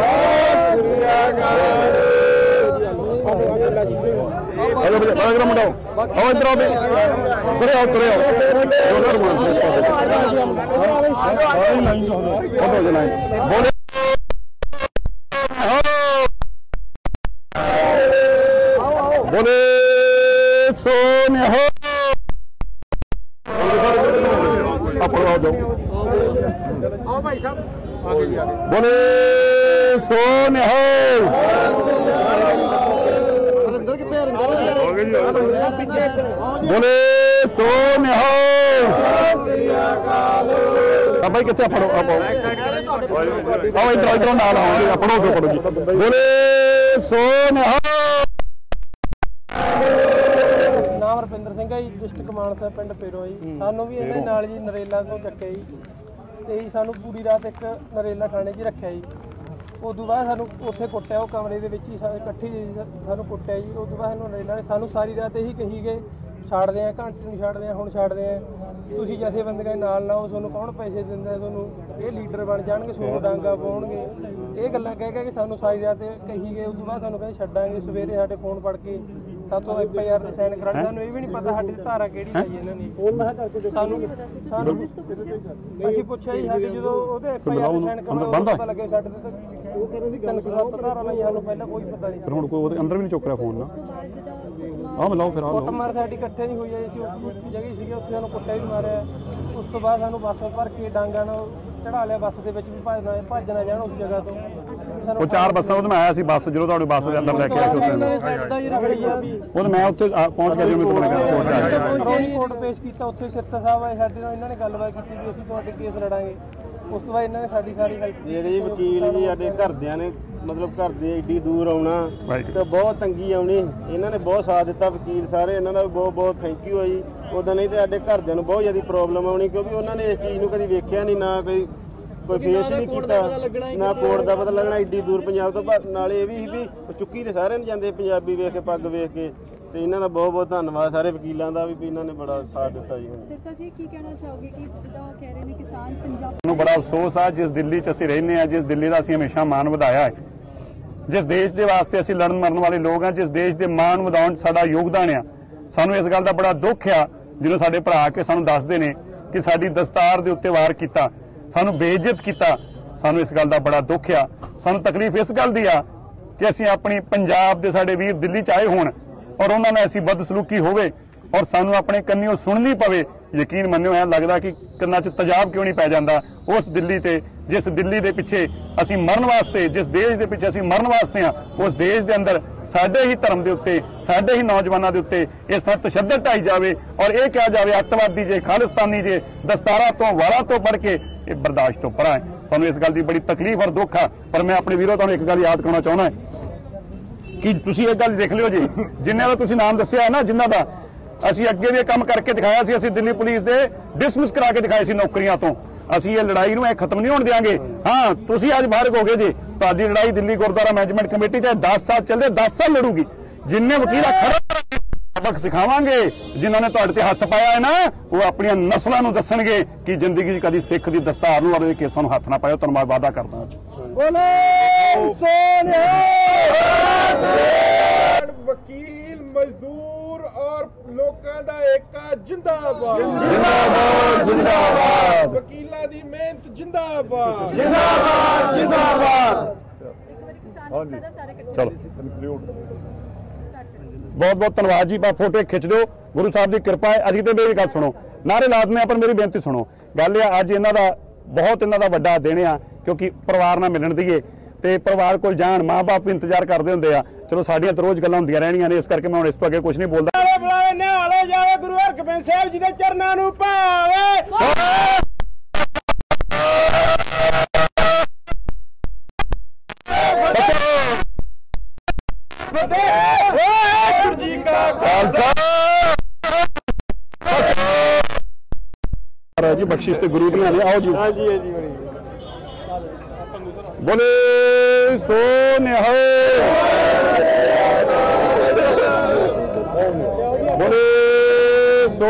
ਸ੍ਰੀ ਅਕਾਲ ਆਜੋ ਬਜੇ ਆਜੋ ਮੁੰਡਾ ਆਓ ਇੱਧਰ ਆਓ ਬਈ। ਤੁਰੇ ਆਓ ਤੁਰੇ ਆਓ ਦੋਨੋਂ ਰਮਾਨ ਸਾਰੇ ਨਹੀਂ ਸੋਦੇ ਉਹ ਜਨਾਈ ਬੋਲੇ ਬੋਲੇ। ਭਾਈ ਕਿੱਥੇ ਫੜੋ ਆਪੋ ਆਓ ਇਧਰ ਇਧਰ ਨਾਲ ਆਓ ਫੜੋ ਕੇ ਫੜੋ ਜੀ। ਬੋਲੇ ਸੋ ਨਾਮ ਰਪਿੰਦਰ ਸਿੰਘ ਹੈ ਜੀ ਡਿਸਟ੍ਰਿਕਟ ਮਾਨਸਾ ਪਿੰਡ ਪੇਰੋ ਜੀ। ਸਾਨੂੰ ਵੀ ਇਹਨਾਂ ਨਾਲ ਜੀ ਨਰੇਲਾ ਤੋਂ ਚੱਕਿਆ ਜੀ। ਤੇ ਜੀ ਸਾਨੂੰ ਪੂਰੀ ਰਾਤ ਇੱਕ ਨਰੇਲਾ ਥਾਣੇ 'ਚ ਰੱਖਿਆ ਜੀ। ਉਦੋਂ ਬਾਅਦ ਸਾਨੂੰ ਉੱਥੇ ਕੁੱਟਿਆ ਉਹ ਕਮਰੇ ਦੇ ਵਿੱਚ ਹੀ ਸਾਰੇ ਇਕੱਠੀ ਸਾਨੂੰ ਕੁੱਟਿਆ ਜੀ। ਉਦੋਂ ਬਾਅਦ ਸਾਨੂੰ ਨਰੇਲਾ ਨੇ ਸਾਨੂੰ ਸਾਰੀ ਰਾਤ ਇਹੀ ਕਹੀ ਗਏ ਛੱਡਦੇ ਆ ਘੰਟੇ ਨੂੰ ਛੱਡਦੇ ਆ ਹੁਣ ਛੱਡਦੇ ਆ। ਤੁਸੀਂ ਜੈਸੇ ਬੰਦਿਆਂ ਦੇ ਨਾਲ ਲਾਓ ਤੁਹਾਨੂੰ ਕੌਣ ਪੈਸੇ ਦਿੰਦਾ ਤੁਹਾਨੂੰ ਇਹ ਲੀਡਰ ਬਣ ਜਾਣਗੇ ਤੁਹਾਨੂੰ ਡਾਂਗਾ ਪਾਉਣਗੇ। ਇਹ ਗੱਲਾਂ ਕਹਿ ਕਹਿ ਕੇ ਸਾਨੂੰ ਸਾਰੀ ਰਾਤ ਕਹੀ ਗਏ ਉਦੋਂ ਬਾਅਦ ਸਾਨੂੰ ਕਹਿੰਦੇ ਛੱਡਾਂਗੇ ਸਵੇਰੇ ਸਾਡੇ ਫੋਨ ਪੜ ਕੇ ਸਾਤੋਂ ਐਫ ਆਈ ਆਰ ਤੇ ਸਾਈਨ ਕਰਾ ਸਾਨੂੰ ਇਹ ਵੀ ਨਹੀਂ ਪਤਾ ਸਾਡੀ ਧਾਰਾ ਕਿਹੜੀ ਲਾਈ ਇਹਨਾਂ ਨੇ ਸਾਨੂੰ ਸਾਨੂੰ ਅਸੀਂ ਪੁੱਛਿਆ ਜੀ ਸਾਡੇ ਜਦੋਂ ਉਹਦੇ ਐਫ ਆਈ ਆਰ ਤੇ ਸਾਈਨ ਕਰਾਉਣਾ? ਪਤਾ ਲੱਗਿਆ ਸਾਡੇ ਤੇ ਤਾਂ ਉਹ ਕਹਿੰਦੇ ਸੀ ਤਿੰਨ ਸੌ ਸੱਤ ਧਾਰਾ ਲਈ ਸਾਨੂੰ ਪਹਿਲਾਂ ਕੋਈ ਪਤਾ ਨਹੀਂ ਫਿਰ ਹੁਣ ਕੋਈ ਉਹਦੇ ਅੰਦਰ ਵੀ ਨਹੀਂ ਚੁੱਕ ਰਿਹਾ ਫੋਨ ਨਾ। ਆਹ ਮਿਲਾਓ ਫਿਰ ਆ ਲਓ। ਕੁੱਟਮਾਰ ਸਾਡੀ ਇਕੱਠੇ ਨਹੀਂ ਹੋਈ ਹੈ ਅਸੀਂ ਇੱਕ ਜਗ੍ਹਾ ਹੀ ਸੀਗੇ ਉੱਥੇ ਸਾਨੂੰ ਕੁੱਟਿਆ ਵੀ ਮਾਰਿਆ। ਉਸ ਤੋਂ ਬਾਅਦ ਸਾਨੂੰ ਬੱਸ ਭਰ ਕੇ ਡਾਂਗਾ ਨਾਲ ਚੜਾ ਲਿਆ ਬੱਸ ਦੇ ਵਿੱਚ ਵੀ ਭੱਜਣਾ ਭੱਜਣਾ ਜਾਣ ਉਸ ਜਗ੍ਹਾ ਤੋਂ। ਉਹ ਚਾਰ ਬੱਸਾਂ ਉਹਦੇ ਮੈਂ ਆਇਆ ਸੀ ਬੱਸ ਜਦੋਂ ਤੁਹਾਡੀ ਬੱਸ ਦੇ ਅੰਦਰ ਲੈ ਕੇ ਆਏ ਸੀ ਉੱਥੇ। ਹੀ ਉਹਦੇ ਮੈਂ ਉੱਥੇ ਪਹੁੰਚ ਗਿਆ ਜਿਵੇਂ ਤੁਹਾਨੂੰ ਲੱਗਾ ਕੋਰਟ ਆ ਰੋਣੀ ਕੋਰਟ ਪੇਸ਼ ਕੀਤਾ ਉੱਥੇ ਸਿਰਸਾ ਸਾਹਿਬ ਆਏ ਸਾਡੇ ਨਾਲ ਇਹਨਾਂ ਨੇ ਗੱਲਬਾਤ ਕੀਤੀ ਵੀ ਅਸੀਂ ਤੁਹਾਡੇ ਕੇਸ ਲੜਾਂਗੇ। ਉਸ ਤੋਂ ਬਾਅਦ ਇਹਨਾਂ ਨੇ ਸਾਡੀ ਸਾਰੀ ਹੈਲਪ ਜਿਹੜੇ ਜੀ ਵਕੀਲ ਜੀ ਸਾਡੇ ਘਰਦਿਆਂ ਨੇ ਮਤਲਬ ਘਰ ਦੇ ਏਡੀ ਦੂਰ ਆਉਣਾ. ਤੇ ਬਹੁਤ ਤੰਗੀ ਆਉਣੀ। ਇਹਨਾਂ ਨੇ ਬਹੁਤ ਸਾਥ ਦਿੱਤਾ ਵਕੀਲ ਸਾਰੇ ਇਹਨਾਂ ਦਾ ਬਹੁਤ ਬਹੁਤ ਥੈਂਕ ਯੂ ਆ ਜੀ। ਉਦਾਂ ਨਹੀਂ ਤੇ ਸਾਡੇ ਘਰਦਿਆਂ ਨੂੰ ਬਹੁਤ ਜ਼ਿਆਦਾ ਪ੍ਰੋਬਲਮ ਆਉਣੀ ਕਿਉਂਕਿ ਉਹਨਾਂ ਨੇ ਇਸ ਚੀਜ਼ ਨੂੰ ਕਦੀ ਵੇਖਿਆ ਨਹੀਂ ਨਾ ਕੋਈ ਕੋਈ ਫੇਸ ਨਹੀਂ ਕੀਤਾ ਨਾ ਕੋਰਟ ਦਾ ਪਤਾ ਲੱਗਣਾ ਏਡੀ ਦੂਰ ਪੰਜਾਬ ਤੋਂ ਪਰ ਨਾਲੇ ਇਹ ਵੀ ਸੀ ਵੀ ਚੁੱਕੀ ਤੇ ਸਾਰਿਆਂ ਨੂੰ ਜਾਂਦੇ ਪੰਜਾਬੀ ਵੇਖ ਕੇ ਪੱਗ ਵੇਖ ਕੇ। ਤੇ ਇਹਨਾਂ ਦਾ ਬਹੁਤ ਬਹੁਤ ਧੰਨਵਾਦ ਸਾਰੇ ਵਕੀਲਾਂ ਦਾ ਵੀ ਵੀ ਇਹਨਾਂ ਨੇ ਬੜਾ ਸਾਥ ਦਿੱਤਾ ਜੀ। ਹੁਣ ਸਿਰਸਾ ਜੀ ਕੀ ਕਹਿਣਾ ਚਾਹੋਗੇ ਕਿ ਜਿੱਦਾਂ ਉਹ ਕਹਿ ਰਹੇ ਨੇ ਕਿਸਾਨ ਪੰਜਾਬ ਨੂੰ ਬੜਾ ਅਫਸੋਸ ਆ ਜਿਸ ਦਿੱਲੀ 'ਚ ਅਸੀਂ ਰਹਿੰਦੇ ਆ ਜਿਸ ਦਿੱਲੀ ਦਾ ਅਸੀਂ ਹਮੇਸ਼ਾ ਮਾਣ ਵਧਾਇਆ ਹੈ। ਜਿਸ ਦੇਸ਼ ਦੇ ਵਾਸਤੇ ਅਸੀਂ ਲੜਨ ਮਰਨ ਵਾਲੇ ਲੋਕ ਆ ਜਿਸ ਦੇਸ਼ ਦੇ ਮਾਣ ਵਧਾਉਣ 'ਚ ਸਾਡਾ ਯੋਗਦਾਨ ਆ। ਸਾਨੂੰ ਇਸ ਗੱਲ ਦਾ ਬੜਾ ਦੁੱਖ ਆ ਜਦੋਂ ਸਾਡੇ ਭਰਾ ਆ ਕੇ ਸਾਨੂੰ ਦੱਸਦੇ ਨੇ ਕਿ ਸਾਡੀ ਦਸਤਾਰ ਦੇ ਉੱਤੇ ਵਾਰ ਕੀਤਾ ਸਾਨੂੰ ਬੇਇੱਜ਼ਤ ਕੀਤਾ ਸਾਨੂੰ ਇਸ ਗੱਲ ਦਾ ਬੜਾ ਦੁੱਖ ਆ। ਸਾਨੂੰ ਤਕਲੀਫ ਇਸ ਗੱਲ ਦੀ ਆ ਕਿ ਅਸੀਂ ਆਪਣੀ ਪੰਜਾਬ ਦੇ ਸਾਡੇ ਵੀਰ ਦਿੱਲੀ 'ਚ ਆਏ ਹੋਣ ਔਰ ਉਹਨਾਂ ਨਾਲ ਐਸੀ ਬਦਸਲੂਕੀ ਹੋਵੇ ਔਰ ਸਾਨੂੰ ਆਪਣੇ ਕੰਨਿਓ ਸੁਣਨੀ ਪਵੇ, ਯਕੀਨ ਮੰਨਿਓ, ਐ ਲੱਗਦਾ ਕਿ ਕੰਨਾਂ 'ਚ ਤਜਾਬ ਕਿਉਂ ਨਹੀਂ ਪੈ ਜਾਂਦਾ? ਉਸ ਦਿੱਲੀ ਤੇ, ਜਿਸ ਦਿੱਲੀ ਦੇ ਪਿੱਛੇ ਅਸੀਂ ਮਰਨ ਵਾਸਤੇ, ਜਿਸ ਦੇਸ਼ ਦੇ ਪਿੱਛੇ ਅਸੀਂ ਮਰਨ ਵਾਸਤੇ ਆ ਉਸ ਦੇਸ਼ ਦੇ ਅੰਦਰ ਸਾਡੇ ਹੀ ਧਰਮ ਦੇ ਉੱਤੇ, ਸਾਡੇ ਹੀ ਨੌਜਵਾਨਾਂ ਦੇ ਉੱਤੇ ਇਸ ਤਰ੍ਹਾਂ ਤਸ਼ੱਦਦ ਢਾਈ ਜਾਵੇ ਔਰ ਇਹ ਕਿਹਾ ਜਾਵੇ, ਅੱਤਵਾਦੀ ਜੇ, ਖਾਲਿਸਤਾਨੀ ਜੇ, ਦਸਤਾਰਾਂ ਤੋਂ, ਵਾਲਾਂ ਤੋਂ ਪੜ ਕੇ ਇਹ ਬਰਦਾਸ਼ਤ ਤੋਂ ਪਰਾਂ ਹੈ। ਸਾਨੂੰ ਇਸ ਗੱਲ ਦੀ ਬੜੀ ਤਕਲੀਫ ਔਰ ਦੁੱਖ ਆ, ਪਰ ਮੈਂ ਆਪਣੇ ਵੀਰੋ, ਤੁਹਾਨੂੰ ਇੱਕ ਗੱਲ ਯਾਦ ਕਰਾਉਣਾ ਚਾਹੁੰਦਾ ਕਿ ਤੁਸੀਂ ਇਹ ਗੱਲ ਦੇਖ ਲਿਓ ਜੀ। ਜਿਨ੍ਹਾਂ ਦਾ ਤੁਸੀਂ ਨਾਮ ਦੱਸਿਆ ਹੈ ਨਾ ਜਿਨ੍ਹਾਂ ਦਾ ਅਸੀਂ ਅੱਗੇ ਵੀ ਇਹ ਕੰਮ ਕਰਕੇ ਦਿਖਾਇਆ ਸੀ, ਅਸੀਂ ਦਿੱਲੀ ਪੁਲਿਸ ਦੇ ਡਿਸਮਿਸ ਕਰਾ ਕੇ ਦਿਖਾਏ ਸੀ ਨੌਕਰੀਆਂ ਤੋਂ। ਅਸੀਂ ਇਹ ਲੜਾਈ ਨੂੰ ਇਹ ਖਤਮ ਨਹੀਂ ਹੋਣ ਦਿਆਂਗੇ। ਹਾਂ, ਤੁਸੀਂ ਅੱਜ ਬਾਹਰ ਹੋਗੇ ਜੀ। ਤੁਹਾਡੀ ਲੜਾਈ ਦਿੱਲੀ ਗੁਰਦੁਆਰਾ ਮੈਨੇਜਮੈਂਟ ਕਮੇਟੀ ਚਾਹੇ 10 ਸਾਲ ਚੱਲੇ 10 ਸਾਲ ਲੜੂਗੀ। ਜਿੰਨੇ ਵਕੀਲਾ ਖੜਾ ਸਬਕ ਸਿਖਾਵਾਂਗੇ। ਜਿਨ੍ਹਾਂ ਨੇ ਤੁਹਾਡੇ ਤੇ ਹੱਥ ਪਾਇਆ ਹੈ ਨਾ ਉਹ ਆਪਣੀਆਂ ਨਸਲਾਂ ਨੂੰ ਦੱਸਣਗੇ ਕਿ ਜ਼ਿੰਦਗੀ 'ਚ ਕਦੀ ਸਿੱਖ ਦੀ ਦਸਤਾਰ ਨੂੰ ਇਹਦੇ ਕੇਸਾਂ ਨੂੰ ਹੱਥ ਨਾ ਪਾਇਓ। ਤੁਹਾਨੂੰ ਮੈਂ ਵਾਅਦਾ ਕਰਦਾ ਅੱਜ ਵਕੀਲ ਮਜ਼ਦੂਰ ਔਰ ਲੋਕਾਂ ਦਾ ਏਕਾ ਜਿੰਦਾਬਾਦ। ਜਿੰਦਾਬਾਦ ਜਿੰਦਾਬਾਦ। ਵਕੀਲਾਂ ਦੀ ਮਿਹਨਤ ਜਿੰਦਾਬਾਦ। ਜਿੰਦਾਬਾਦ ਜਿੰਦਾਬਾਦ। ਇੱਕ ਵਾਰੀ ਕਿਸਾਨ ਏਕਤਾ ਦਾ ਸਾਰੇ ਇਕੱਠੇ। ਚਲੋ। ਬਹੁਤ ਬਹੁਤ ਧੰਨਵਾਦ ਜੀ ਬਾ ਫੋਟੋ ਖਿੱਚ ਦਿਓ। ਗੁਰੂ ਸਾਹਿਬ ਦੀ ਕਿਰਪਾ ਹੈ। ਅਸੀਂ ਤੇ ਮੇਰੀ ਗੱਲ ਸੁਣੋ। ਨਾਰੇ ਲਾਜ਼ਮੀ ਆ ਪਰ ਮੇਰੀ ਬੇਨਤੀ ਸੁਣੋ। ਗੱਲ ਆ, ਅੱਜ ਇਹਨਾਂ ਦਾ ਬਹੁਤ ਇਹਨਾਂ ਦਾ ਵੱਡਾ ਦਿਨ ਆ ਕਿਉਂਕਿ ਪਰਿਵਾਰ ਨਾਲ ਮਿਲਣ ਦੀਏ ਤੇ ਪਰਿਵਾਰ ਕੋਲ ਜਾਣ ਮਾਪੇ ਵੀ ਇੰਤਜ਼ਾਰ ਕਰਦੇ ਹੁੰਦੇ ਆ। ਚਲੋ ਸਾਡੀਆਂ ਤਾਂ ਰੋਜ਼ ਗੱਲਾਂ ਹੁੰਦੀਆਂ ਰਹਿਣੀਆਂ ਨੇ ਇਸ ਕਰਕੇ ਮੈਂ ਹੁਣ ਇਸ ਤੋਂ ਅੱਗੇ ਕੁਝ ਨਹੀਂ ਬੋਲਦਾ। ਨਾਲੇ ਬੁਲਾਵੇ ਨਿਹਾਲੇ ਜਾਵੇ ਗੁਰੂ ਹਰਗੋਬਿੰਦ ਸਾਹਿਬ ਜੀ ਦੇ ਚਰਨਾਂ ਨੂੰ ਭਾਵੇ। ਵਾਹਿਗੁਰੂ ਜੀ ਕਾ ਖਾਲਸਾ। ਜੀ ਬਖਸ਼ਿਸ਼ ਤੇ ਗੁਰੂ ਦੀਆਂ ਨੇ। ਆਓ ਜੀ। ਹਾਂਜੀ ਹਾਂਜੀ ਬੜੀ। ਬੋਲੇ ਸੋ ਨਿਹਾਲ ਬੋਲੇ ਸੋ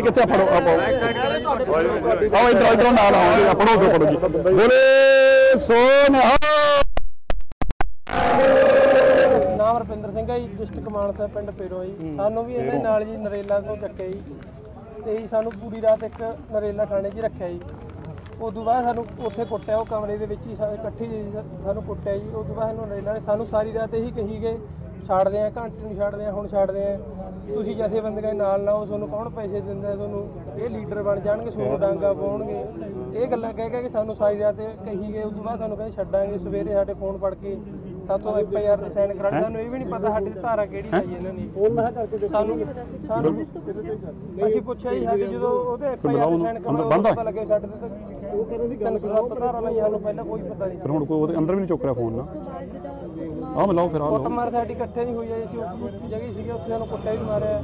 ਭਾਈ ਕਿੱਥੇ? ਫੜੋ ਆਪੋ ਆਓ ਇਧਰ ਇਧਰ ਨਾਲ ਆਓ ਪੜੋ ਦੋ ਪੜੋ ਜੀ। ਬੋਲੇ ਸੋਨੇ ਹੋ ਨਾਮ ਰਪਿੰਦਰ ਸਿੰਘ ਹੈ ਜੀ ਡਿਸਟ੍ਰਿਕਟ ਮਾਨਸਾ ਪਿੰਡ ਪੇਰੋ ਜੀ। ਸਾਨੂੰ ਵੀ ਇਹਦੇ ਨਾਲ ਜੀ ਨਰੇਲਾ ਤੋਂ ਚੱਕਿਆ ਜੀ। ਤੇ ਜੀ ਸਾਨੂੰ ਪੂਰੀ ਰਾਤ ਇੱਕ ਨਰੇਲਾ 'ਚ ਹੀ ਰੱਖਿਆ ਜੀ। ਉਦੋਂ ਬਾਅਦ ਸਾਨੂੰ ਉੱਥੇ ਕੁੱਟਿਆ ਉਹ ਕਮਰੇ ਦੇ ਵਿੱਚ ਹੀ ਸਾ- ਇਕੱਠੀ ਜੀ ਸਾਨੂੰ ਕੁੱਟਿਆ ਜੀ। ਉਦੋਂ ਬਾਅਦ ਸਾਨੂੰ ਨਰੇਲਾ ਨੇ ਸਾਨੂੰ ਸਾਰੀ ਰਾਤ ਇਹੀ ਕਹੀ ਗਏ ਛੱਡਦੇ ਆ ਘੰਟੇ ਨੂੰ ਛੱਡਦੇ ਆ ਹੁਣ ਛੱਡਦੇ ਆ। ਤੁਸੀਂ ਜਥੇ ਬੰਦਗੇ ਨਾਲ ਲਾਓ ਤੁਹਾਨੂੰ ਕੌਣ ਪੈਸੇ ਦਿੰਦਾ ਤੁਹਾਨੂੰ ਇਹ ਲੀਡਰ ਬਣ ਜਾਣਗੇ ਤੁਹਾਨੂੰ ਡਾਂਗਾ ਪਾਉਣਗੇ। ਇਹ ਗੱਲਾਂ ਕਹਿ ਕਹਿ ਕੇ ਸਾਨੂੰ ਸਾਰੀ ਰਾਤ ਕਹੀ ਗਏ ਉਦੋਂ ਬਾਅਦ ਸਾਨੂੰ ਕਹਿੰਦੇ ਛੱਡਾਂਗੇ ਸਵੇਰੇ ਸਾਡੇ ਫੋਨ ਪੜ ਕੇ ਸਾਤੋਂ ਐਫ ਆਈ ਆਰ ਤੇ ਸਾਈਨ ਕਰਾਉਣ ਸਾਨੂੰ ਇਹ ਵੀ ਨਹੀਂ ਪਤਾ ਸਾਡੀ ਧਾਰਾ ਕਿਹੜੀ ਲਾਈ ਇਹਨਾਂ ਨੇ ਫੋਨ ਮੈਂ ਕਰਕੇ ਸਾਨੂੰ ਸਾਨੂੰ ਅਸੀਂ ਪੁੱਛਿਆ ਜੀ ਸਾਡੇ ਜਦੋਂ ਉਹਦੇ ਐਫ ਆਈ ਆਰ ਤੇ ਸਾਈਨ ਕਰਾਉਣ ਆ? ਪਤਾ ਲੱਗੇ ਸਾਡੇ ਤੇ ਤਾਂ ਉਹ ਕਹਿੰਦੇ ਸੀ 307 ਧਾਰਾ ਲਈ ਸਾਨੂੰ ਪਹਿਲਾਂ ਕੋਈ ਪਤਾ ਨਹੀਂ ਫਿਰ ਹੁਣ ਕੋਈ ਉਹਦੇ ਅੰਦਰ ਵੀ ਨਹੀਂ ਚੁੱਕ ਰਿਹਾ ਫੋਨ ਨਾ। ਆਹ ਮਿਲਾਓ ਫਿਰ ਆਹ ਕੁੱਟ ਲਓ ਮਾਰ ਸਾਡੀ ਇਕੱਠੇ ਨਹੀਂ ਹੋਈ ਆਈ ਸੀ ਉਹ ਇੱਕ ਜਗ੍ਹਾ ਹੀ ਸੀਗੇ ਉੱਥੇ ਸਾਨੂੰ ਕੁੱਟਿਆ ਵੀ ਮਾਰਿਆ।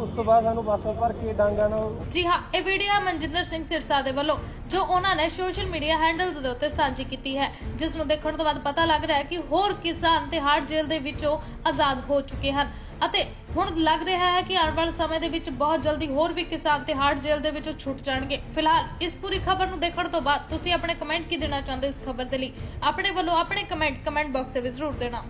ਉਸ ਤੋਂ ਬਾਅਦ ਸਾਨੂੰ ਬੱਸ ਭਰ ਕੇ ਡਾਂਗਾ ਨਾਲ ਜੀ ਹਾਂ ਇਹ ਵੀਡੀਓ ਮਨਜਿੰਦਰ ਸਿੰਘ ਸਿਰਸਾ ਦੇ ਵੱਲੋਂ ਜੋ ਉਹਨਾਂ ਨੇ ਸੋਸ਼ਲ ਮੀਡੀਆ ਹੈਂਡਲਸ ਦੇ ਉੱਤੇ ਸਾਂਝੀ ਕੀਤੀ ਹੈ ਜਿਸ ਨੂੰ ਦੇਖਣ ਤੋਂ ਬਾਅਦ ਪਤਾ ਲੱਗ ਰਿਹਾ ਹੈ ਕਿ ਹੋਰ ਕਿਸਾਨ ਤਿਹਾੜ ਜੇਲ੍ਹ ਦੇ ਵਿੱਚੋਂ ਆਜ਼ਾਦ ਹੋ ਚੁੱਕੇ ਹਨ। ਅਤੇ ਹੁਣ ਲੱਗ ਰਿਹਾ ਹੈ ਕਿ ਆਉਣ ਵਾਲੇ ਸਮੇਂ ਦੇ ਵਿੱਚ ਬਹੁਤ ਜਲਦੀ ਹੋਰ ਵੀ ਕਿਸਾਨ ਤਿਹਾੜ ਜੇਲ੍ਹ ਦੇ ਵਿੱਚੋਂ ਛੁੱਟ ਜਾਣਗੇ। ਫਿਲਹਾਲ ਇਸ ਪੂਰੀ ਖਬਰ ਨੂੰ ਦੇਖਣ ਤੋਂ ਬਾਅਦ ਤੁਸੀਂ ਆਪਣੇ ਕਮੈਂਟ ਕੀ ਦੇਣਾ ਚਾਹੁੰਦੇ ਹੋ ਇਸ ਖਬਰ ਦੇ ਲਈ? ਆਪਣੇ ਵੱਲੋਂ ਆਪਣੇ ਕਮੈਂਟ ਕਮੈਂਟ ਬਾਕਸ ਵਿੱਚ ਜ਼ਰੂਰ ਦੇਣਾ।